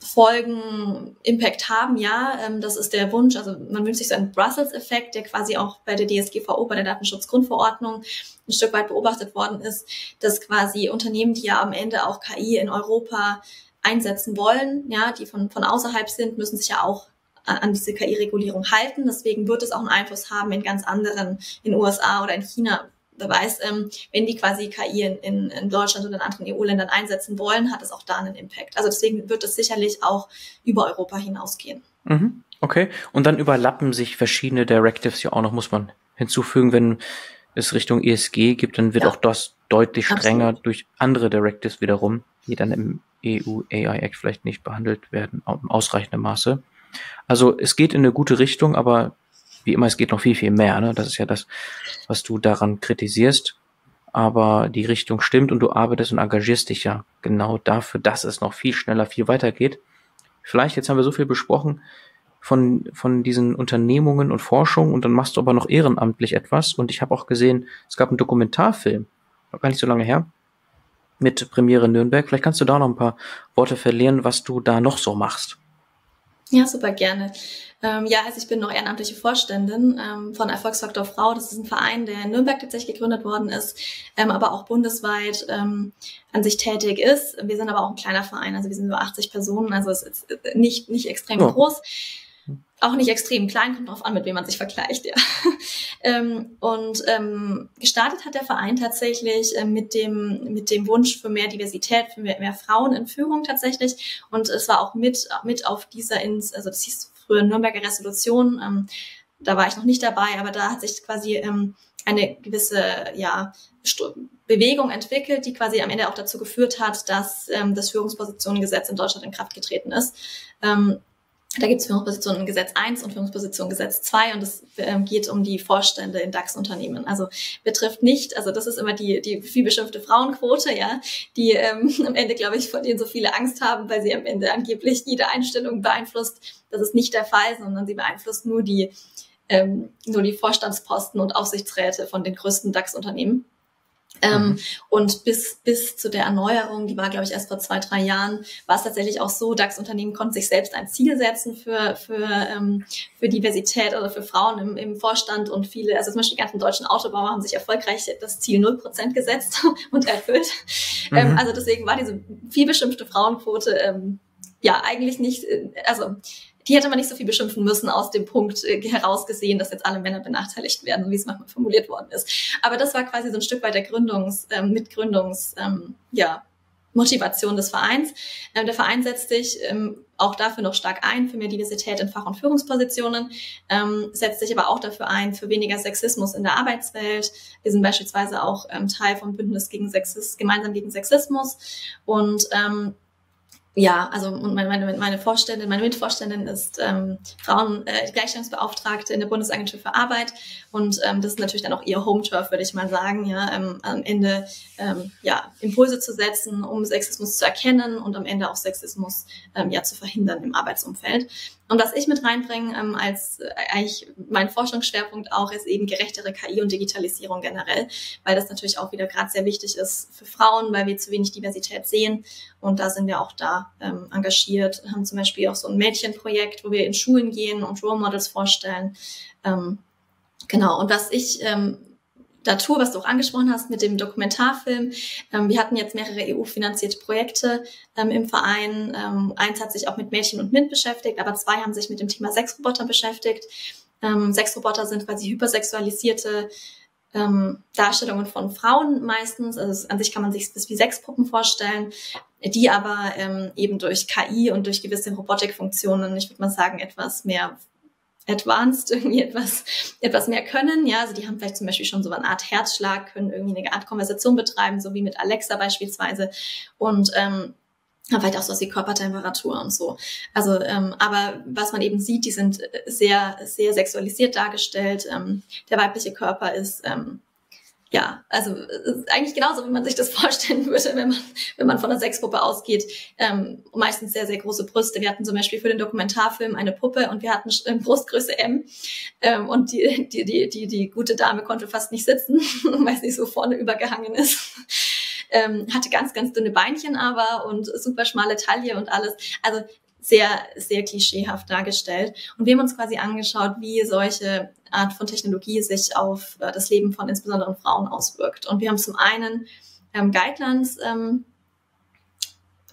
Folgen Impact haben, ja, ähm, das ist der Wunsch. Also man wünscht sich so einen Brussels-Effekt, der quasi auch bei der DSGVO, bei der Datenschutzgrundverordnung ein Stück weit beobachtet worden ist, dass quasi Unternehmen, die ja am Ende auch KI in Europa einsetzen wollen, ja, die von, von außerhalb sind, müssen sich ja auch an diese KI-Regulierung halten. Deswegen wird es auch einen Einfluss haben in ganz anderen, in USA oder in China, wer weiß, ähm, wenn die quasi KI in, in, Deutschland oder in anderen EU-Ländern einsetzen wollen, hat es auch da einen Impact. Also deswegen wird es sicherlich auch über Europa hinausgehen. Mhm. Okay. Und dann überlappen sich verschiedene Directives ja auch noch, muss man hinzufügen, wenn es Richtung ESG gibt, dann wird ja. auch das deutlich strenger Absolut. durch andere Directives wiederum, die dann im EU AI Act vielleicht nicht behandelt werden, im ausreichenden Maße. Also es geht in eine gute Richtung, aber wie immer, es geht noch viel, viel mehr. Ne? Das ist ja das, was du daran kritisierst. Aber die Richtung stimmt und du arbeitest und engagierst dich ja genau dafür, dass es noch viel schneller, viel weiter geht. Vielleicht, jetzt haben wir so viel besprochen von, von diesen Unternehmungen und Forschung und dann machst du aber noch ehrenamtlich etwas. Und ich habe auch gesehen, es gab einen Dokumentarfilm, noch gar nicht so lange her, mit Premiere Nürnberg. Vielleicht kannst du da noch ein paar Worte verlieren, was du da noch so machst. Ja, super gerne. Ähm, ja, also ich bin noch ehrenamtliche Vorständin ähm, von Erfolgsfaktor Frau. Das ist ein Verein, der in Nürnberg tatsächlich gegründet worden ist, ähm, aber auch bundesweit ähm, an sich tätig ist. Wir sind aber auch ein kleiner Verein, also wir sind nur 80 Personen, also es ist nicht, nicht extrem ja. groß auch nicht extrem klein, kommt drauf an, mit wem man sich vergleicht, ja. ähm, und ähm, gestartet hat der Verein tatsächlich äh, mit dem mit dem Wunsch für mehr Diversität, für mehr, mehr, Frauen in Führung tatsächlich. Und es war auch mit mit auf dieser ins, also das hieß früher Nürnberger Resolution. Ähm, da war ich noch nicht dabei, aber da hat sich quasi ähm, eine gewisse ja Bewegung entwickelt, die quasi am Ende auch dazu geführt hat, dass ähm, das Führungspositionengesetz in Deutschland in Kraft getreten ist. Ähm, da gibt es Führungspositionen Gesetz 1 und Führungspositionen Gesetz 2 und es ähm, geht um die Vorstände in DAX-Unternehmen. Also betrifft nicht, also das ist immer die, die viel beschimpfte Frauenquote, ja, die ähm, am Ende, glaube ich, vor denen so viele Angst haben, weil sie am Ende angeblich jede Einstellung beeinflusst. Das ist nicht der Fall, sondern sie beeinflusst nur die, ähm, nur die Vorstandsposten und Aufsichtsräte von den größten DAX-Unternehmen. Ähm, mhm. Und bis, bis zu der Erneuerung, die war, glaube ich, erst vor zwei, drei Jahren, war es tatsächlich auch so, DAX-Unternehmen konnten sich selbst ein Ziel setzen für, für, ähm, für Diversität oder für Frauen im, im Vorstand und viele, also zum Beispiel die ganzen deutschen Autobauer haben sich erfolgreich das Ziel 0% gesetzt und erfüllt. Mhm. Ähm, also deswegen war diese vielbeschimpfte Frauenquote ähm, ja eigentlich nicht, äh, also die hätte man nicht so viel beschimpfen müssen aus dem Punkt äh, herausgesehen, dass jetzt alle Männer benachteiligt werden, wie es manchmal formuliert worden ist. Aber das war quasi so ein Stück weit der Gründungs, ähm, Mitgründungs, ähm, ja, Motivation des Vereins. Ähm, der Verein setzt sich ähm, auch dafür noch stark ein, für mehr Diversität in Fach- und Führungspositionen, ähm, setzt sich aber auch dafür ein, für weniger Sexismus in der Arbeitswelt. Wir sind beispielsweise auch ähm, Teil vom Bündnis gegen Sexismus, gemeinsam gegen Sexismus und ähm, ja, also meine, meine, meine Vorständin, meine Mitvorständin ist ähm, Frauen äh, Gleichstellungsbeauftragte in der Bundesagentur für Arbeit und ähm, das ist natürlich dann auch ihr Home-Turf, würde ich mal sagen, ja, ähm, am Ende ähm, ja Impulse zu setzen, um Sexismus zu erkennen und am Ende auch Sexismus ähm, ja zu verhindern im Arbeitsumfeld. Und was ich mit reinbringe ähm, als äh, eigentlich mein Forschungsschwerpunkt auch ist eben gerechtere KI und Digitalisierung generell, weil das natürlich auch wieder gerade sehr wichtig ist für Frauen, weil wir zu wenig Diversität sehen. Und da sind wir auch da ähm, engagiert, haben zum Beispiel auch so ein Mädchenprojekt, wo wir in Schulen gehen und Role Models vorstellen. Ähm, genau. Und was ich ähm, dazu, was du auch angesprochen hast mit dem Dokumentarfilm. Ähm, wir hatten jetzt mehrere EU-finanzierte Projekte ähm, im Verein. Ähm, eins hat sich auch mit Mädchen und MINT beschäftigt, aber zwei haben sich mit dem Thema Sexroboter beschäftigt. Ähm, Sexroboter sind quasi hypersexualisierte ähm, Darstellungen von Frauen meistens. Also an sich kann man sich das wie Sexpuppen vorstellen, die aber ähm, eben durch KI und durch gewisse Robotikfunktionen, ich würde mal sagen, etwas mehr advanced irgendwie etwas, etwas mehr können. Ja, also die haben vielleicht zum Beispiel schon so eine Art Herzschlag, können irgendwie eine Art Konversation betreiben, so wie mit Alexa beispielsweise. Und ähm, vielleicht auch so die Körpertemperatur und so. Also, ähm, aber was man eben sieht, die sind sehr, sehr sexualisiert dargestellt. Ähm, der weibliche Körper ist ähm, ja, also eigentlich genauso, wie man sich das vorstellen würde, wenn man, wenn man von einer Sexpuppe ausgeht. Ähm, meistens sehr, sehr große Brüste. Wir hatten zum Beispiel für den Dokumentarfilm eine Puppe und wir hatten Brustgröße M. Ähm, und die, die, die, die, die gute Dame konnte fast nicht sitzen, weil sie so vorne übergehangen ist. Ähm, hatte ganz, ganz dünne Beinchen aber und super schmale Taille und alles. Also sehr, sehr klischeehaft dargestellt. Und wir haben uns quasi angeschaut, wie solche Art von Technologie sich auf äh, das Leben von insbesondere Frauen auswirkt. Und wir haben zum einen ähm, Guidelines ähm,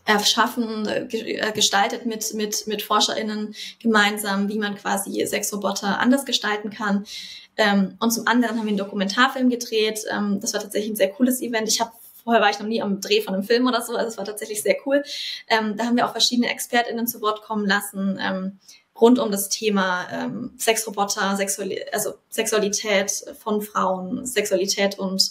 erschaffen, äh, äh gestaltet mit, mit, mit ForscherInnen gemeinsam, wie man quasi Sexroboter anders gestalten kann. Ähm, und zum anderen haben wir einen Dokumentarfilm gedreht. Ähm, das war tatsächlich ein sehr cooles Event. Ich habe Vorher war ich noch nie am Dreh von einem Film oder so, also es war tatsächlich sehr cool. Ähm, da haben wir auch verschiedene ExpertInnen zu Wort kommen lassen, ähm, rund um das Thema ähm, Sexroboter, Sexuali also Sexualität von Frauen, Sexualität und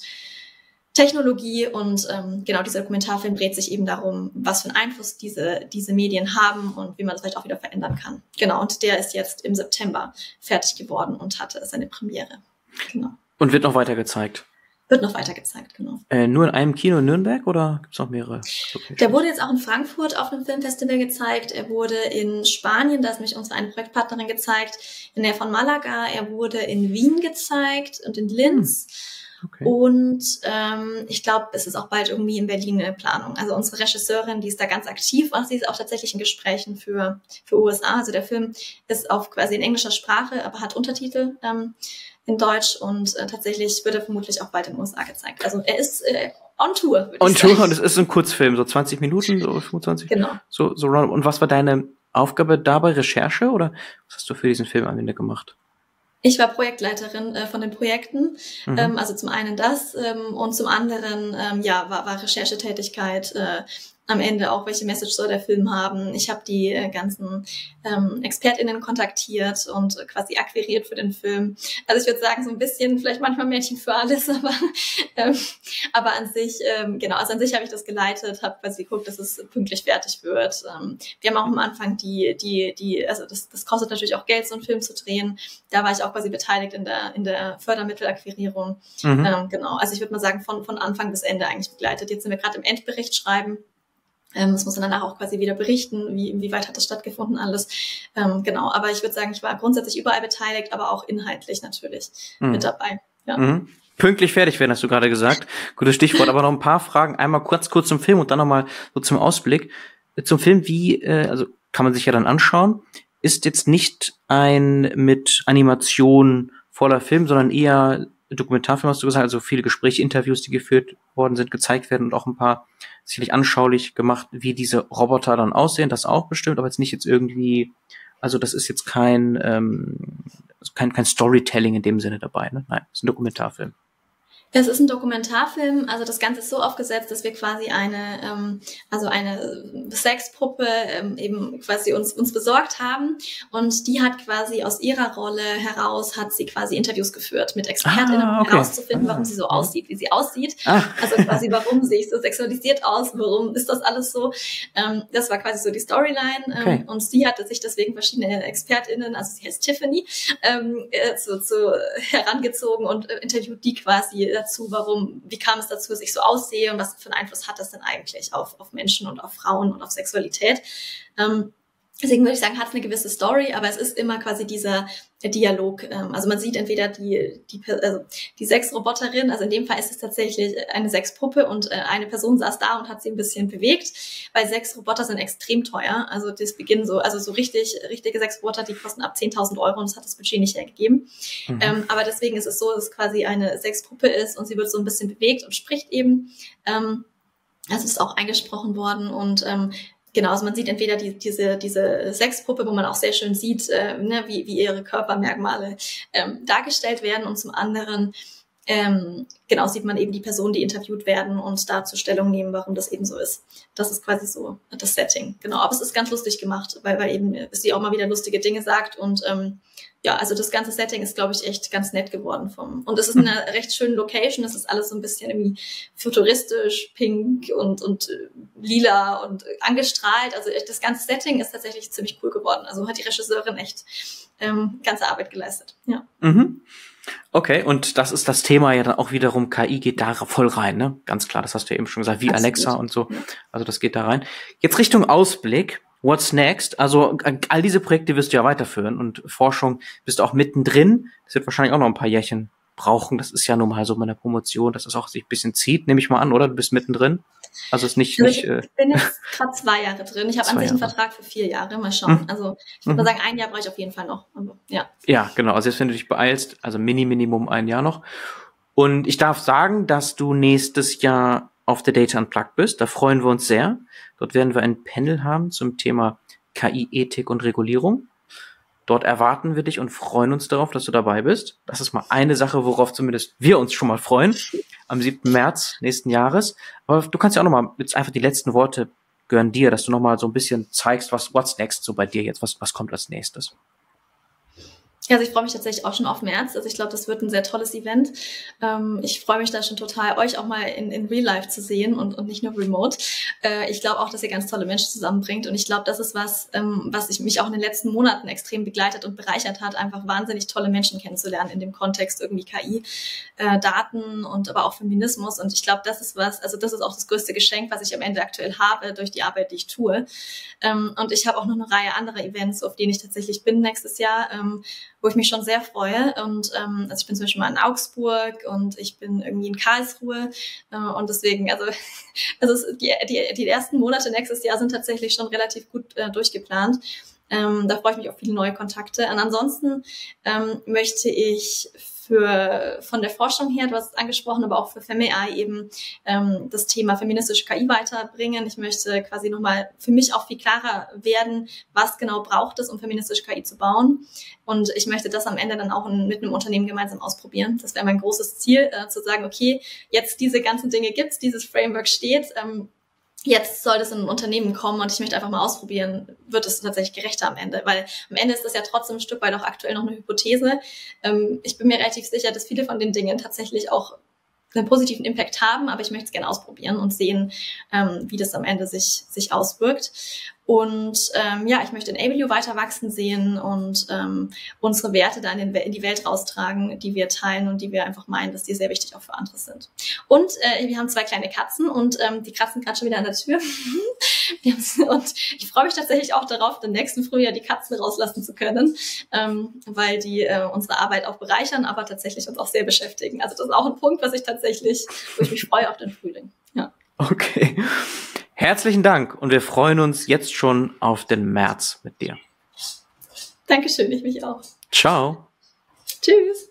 Technologie und ähm, genau dieser Dokumentarfilm dreht sich eben darum, was für einen Einfluss diese, diese Medien haben und wie man das vielleicht auch wieder verändern kann. Genau, und der ist jetzt im September fertig geworden und hatte seine Premiere. Genau. Und wird noch weiter gezeigt? Wird noch weiter gezeigt, genau. Äh, nur in einem Kino in Nürnberg oder gibt es noch mehrere? Der wurde jetzt auch in Frankfurt auf einem Filmfestival gezeigt. Er wurde in Spanien, da ist mich unsere eine Projektpartnerin gezeigt, in der von Malaga. Er wurde in Wien gezeigt und in Linz. Hm. Okay. Und ähm, ich glaube, es ist auch bald irgendwie in Berlin eine Planung. Also unsere Regisseurin, die ist da ganz aktiv und sie ist auch tatsächlich in Gesprächen für, für USA. Also der Film ist auf quasi in englischer Sprache, aber hat Untertitel. Ähm, in Deutsch und äh, tatsächlich wird er vermutlich auch bald in den USA gezeigt. Also er ist äh, on Tour. On Tour und es ist ein Kurzfilm, so 20 Minuten, so 25. Genau. So, so Und was war deine Aufgabe dabei? Recherche oder was hast du für diesen Film am Ende gemacht? Ich war Projektleiterin äh, von den Projekten, mhm. ähm, also zum einen das ähm, und zum anderen ähm, ja war, war Recherchetätigkeit, äh, am Ende auch, welche Message soll der Film haben. Ich habe die äh, ganzen ähm, ExpertInnen kontaktiert und quasi akquiriert für den Film. Also ich würde sagen, so ein bisschen, vielleicht manchmal Mädchen für alles, aber, ähm, aber an sich, ähm, genau, also an sich habe ich das geleitet, habe quasi geguckt, dass es pünktlich fertig wird. Ähm, wir haben auch am Anfang die, die, die, also das, das kostet natürlich auch Geld, so einen Film zu drehen. Da war ich auch quasi beteiligt in der, in der Fördermittelakquirierung. Mhm. Ähm, genau, also ich würde mal sagen, von, von Anfang bis Ende eigentlich begleitet. Jetzt sind wir gerade im Endbericht schreiben. Ähm, das muss man danach auch quasi wieder berichten, wie, inwieweit hat das stattgefunden alles. Ähm, genau, aber ich würde sagen, ich war grundsätzlich überall beteiligt, aber auch inhaltlich natürlich mhm. mit dabei. Ja. Mhm. Pünktlich fertig werden, hast du gerade gesagt. Gutes Stichwort, aber noch ein paar Fragen. Einmal kurz, kurz zum Film und dann nochmal so zum Ausblick. Zum Film, wie, äh, also kann man sich ja dann anschauen, ist jetzt nicht ein mit Animation voller Film, sondern eher Dokumentarfilm, hast du gesagt, also viele Gespräche, Interviews, die geführt worden sind, gezeigt werden und auch ein paar sicherlich anschaulich gemacht, wie diese Roboter dann aussehen, das auch bestimmt, aber jetzt nicht jetzt irgendwie, also das ist jetzt kein, ähm, kein, kein Storytelling in dem Sinne dabei, ne? Nein, es ist ein Dokumentarfilm. Es ist ein Dokumentarfilm, also das Ganze ist so aufgesetzt, dass wir quasi eine, ähm, also eine Sexpuppe ähm, eben quasi uns, uns besorgt haben und die hat quasi aus ihrer Rolle heraus, hat sie quasi Interviews geführt mit ExpertInnen, ah, okay. um herauszufinden, warum sie so ah. aussieht, wie sie aussieht. Ah. Also quasi, warum sehe ich so sexualisiert aus, warum ist das alles so. Ähm, das war quasi so die Storyline ähm, okay. und sie hatte sich deswegen verschiedene ExpertInnen, also sie heißt Tiffany, ähm, äh, zu, zu herangezogen und äh, interviewt die quasi dazu, warum, wie kam es dazu, dass ich so aussehe und was für einen Einfluss hat das denn eigentlich auf, auf Menschen und auf Frauen und auf Sexualität. Ähm, Deswegen würde ich sagen, hat es eine gewisse Story, aber es ist immer quasi dieser Dialog. Ähm, also man sieht entweder die, die, also die Sexroboterin, also in dem Fall ist es tatsächlich eine Sexpuppe und äh, eine Person saß da und hat sie ein bisschen bewegt, weil Sexroboter sind extrem teuer. Also das beginnen so, also so richtig, richtige Sexroboter, die kosten ab 10.000 Euro und das hat das Budget nicht hergegeben. Mhm. Ähm, aber deswegen ist es so, dass es quasi eine Sexpuppe ist und sie wird so ein bisschen bewegt und spricht eben. Ähm, ist auch eingesprochen worden und ähm, Genau, also man sieht entweder die, diese, diese Sexpuppe, wo man auch sehr schön sieht, äh, ne, wie, wie ihre Körpermerkmale ähm, dargestellt werden und zum anderen ähm, genau sieht man eben die Personen, die interviewt werden und dazu Stellung nehmen, warum das eben so ist. Das ist quasi so das Setting. Genau, aber es ist ganz lustig gemacht, weil, weil eben sie auch mal wieder lustige Dinge sagt und ähm, ja, also das ganze Setting ist, glaube ich, echt ganz nett geworden vom. Und es ist eine recht schöne Location. Es ist alles so ein bisschen irgendwie futuristisch, pink und, und äh, lila und angestrahlt. Also das ganze Setting ist tatsächlich ziemlich cool geworden. Also hat die Regisseurin echt ähm, ganze Arbeit geleistet. Ja. Mhm. Okay, und das ist das Thema ja dann auch wiederum, KI geht da voll rein, ne? Ganz klar, das hast du ja eben schon gesagt, wie Absolut. Alexa und so. Also das geht da rein. Jetzt Richtung Ausblick. What's next? Also all diese Projekte wirst du ja weiterführen und Forschung bist du auch mittendrin. Das wird wahrscheinlich auch noch ein paar Jährchen brauchen. Das ist ja nun mal so meine Promotion, dass es auch sich ein bisschen zieht, nehme ich mal an, oder? Du bist mittendrin. Also es ist nicht. Also ich nicht, bin jetzt gerade zwei Jahre drin. Ich habe an sich einen Vertrag für vier Jahre. Mal schauen. Mhm. Also ich würde mhm. sagen, ein Jahr brauche ich auf jeden Fall noch. Also, ja. ja, genau. Also jetzt, wenn du dich beeilst, also Mini Minimum ein Jahr noch. Und ich darf sagen, dass du nächstes Jahr auf der Data Unplugged bist. Da freuen wir uns sehr. Dort werden wir ein Panel haben zum Thema KI, Ethik und Regulierung. Dort erwarten wir dich und freuen uns darauf, dass du dabei bist. Das ist mal eine Sache, worauf zumindest wir uns schon mal freuen. Am 7. März nächsten Jahres. Aber du kannst ja auch nochmal jetzt einfach die letzten Worte gehören dir, dass du nochmal so ein bisschen zeigst, was what's next so bei dir jetzt, was, was kommt als nächstes. Also ich freue mich tatsächlich auch schon auf März. Also ich glaube, das wird ein sehr tolles Event. Ähm, ich freue mich da schon total, euch auch mal in, in Real Life zu sehen und, und nicht nur remote. Äh, ich glaube auch, dass ihr ganz tolle Menschen zusammenbringt. Und ich glaube, das ist was, ähm, was ich, mich auch in den letzten Monaten extrem begleitet und bereichert hat, einfach wahnsinnig tolle Menschen kennenzulernen in dem Kontext irgendwie KI, äh, Daten und aber auch Feminismus. Und ich glaube, das ist was, also das ist auch das größte Geschenk, was ich am Ende aktuell habe durch die Arbeit, die ich tue. Ähm, und ich habe auch noch eine Reihe anderer Events, auf denen ich tatsächlich bin nächstes Jahr ähm, wo ich mich schon sehr freue. Und ähm, also ich bin zum Beispiel mal in Augsburg und ich bin irgendwie in Karlsruhe. Äh, und deswegen, also, also die, die, die ersten Monate nächstes Jahr sind tatsächlich schon relativ gut äh, durchgeplant. Ähm, da freue ich mich auf viele neue Kontakte. Und ansonsten ähm, möchte ich für von der Forschung her, du hast es angesprochen, aber auch für FemAI eben ähm, das Thema feministische KI weiterbringen. Ich möchte quasi nochmal für mich auch viel klarer werden, was genau braucht es, um feministische KI zu bauen. Und ich möchte das am Ende dann auch mit einem Unternehmen gemeinsam ausprobieren. Das wäre mein großes Ziel, äh, zu sagen, okay, jetzt diese ganzen Dinge gibt's, dieses Framework steht. Ähm, jetzt soll das in ein Unternehmen kommen und ich möchte einfach mal ausprobieren, wird es tatsächlich gerechter am Ende? Weil am Ende ist das ja trotzdem ein Stück weit auch aktuell noch eine Hypothese. Ähm, ich bin mir relativ sicher, dass viele von den Dingen tatsächlich auch einen positiven Impact haben, aber ich möchte es gerne ausprobieren und sehen, ähm, wie das am Ende sich, sich auswirkt. Und ähm, ja, ich möchte Enable You weiter wachsen sehen und ähm, unsere Werte dann in, in, die Welt raustragen, die wir teilen und die wir einfach meinen, dass die sehr wichtig auch für andere sind. Und äh, wir haben zwei kleine Katzen und ähm, die kratzen gerade schon wieder an der Tür. und ich freue mich tatsächlich auch darauf, den nächsten Frühjahr die Katzen rauslassen zu können, ähm, weil die äh, unsere Arbeit auch bereichern, aber tatsächlich uns auch sehr beschäftigen. Also das ist auch ein Punkt, was ich tatsächlich, wo ich mich freue auf den Frühling. Ja. Okay. Herzlichen Dank und wir freuen uns jetzt schon auf den März mit dir. Dankeschön, ich mich auch. Ciao. Tschüss.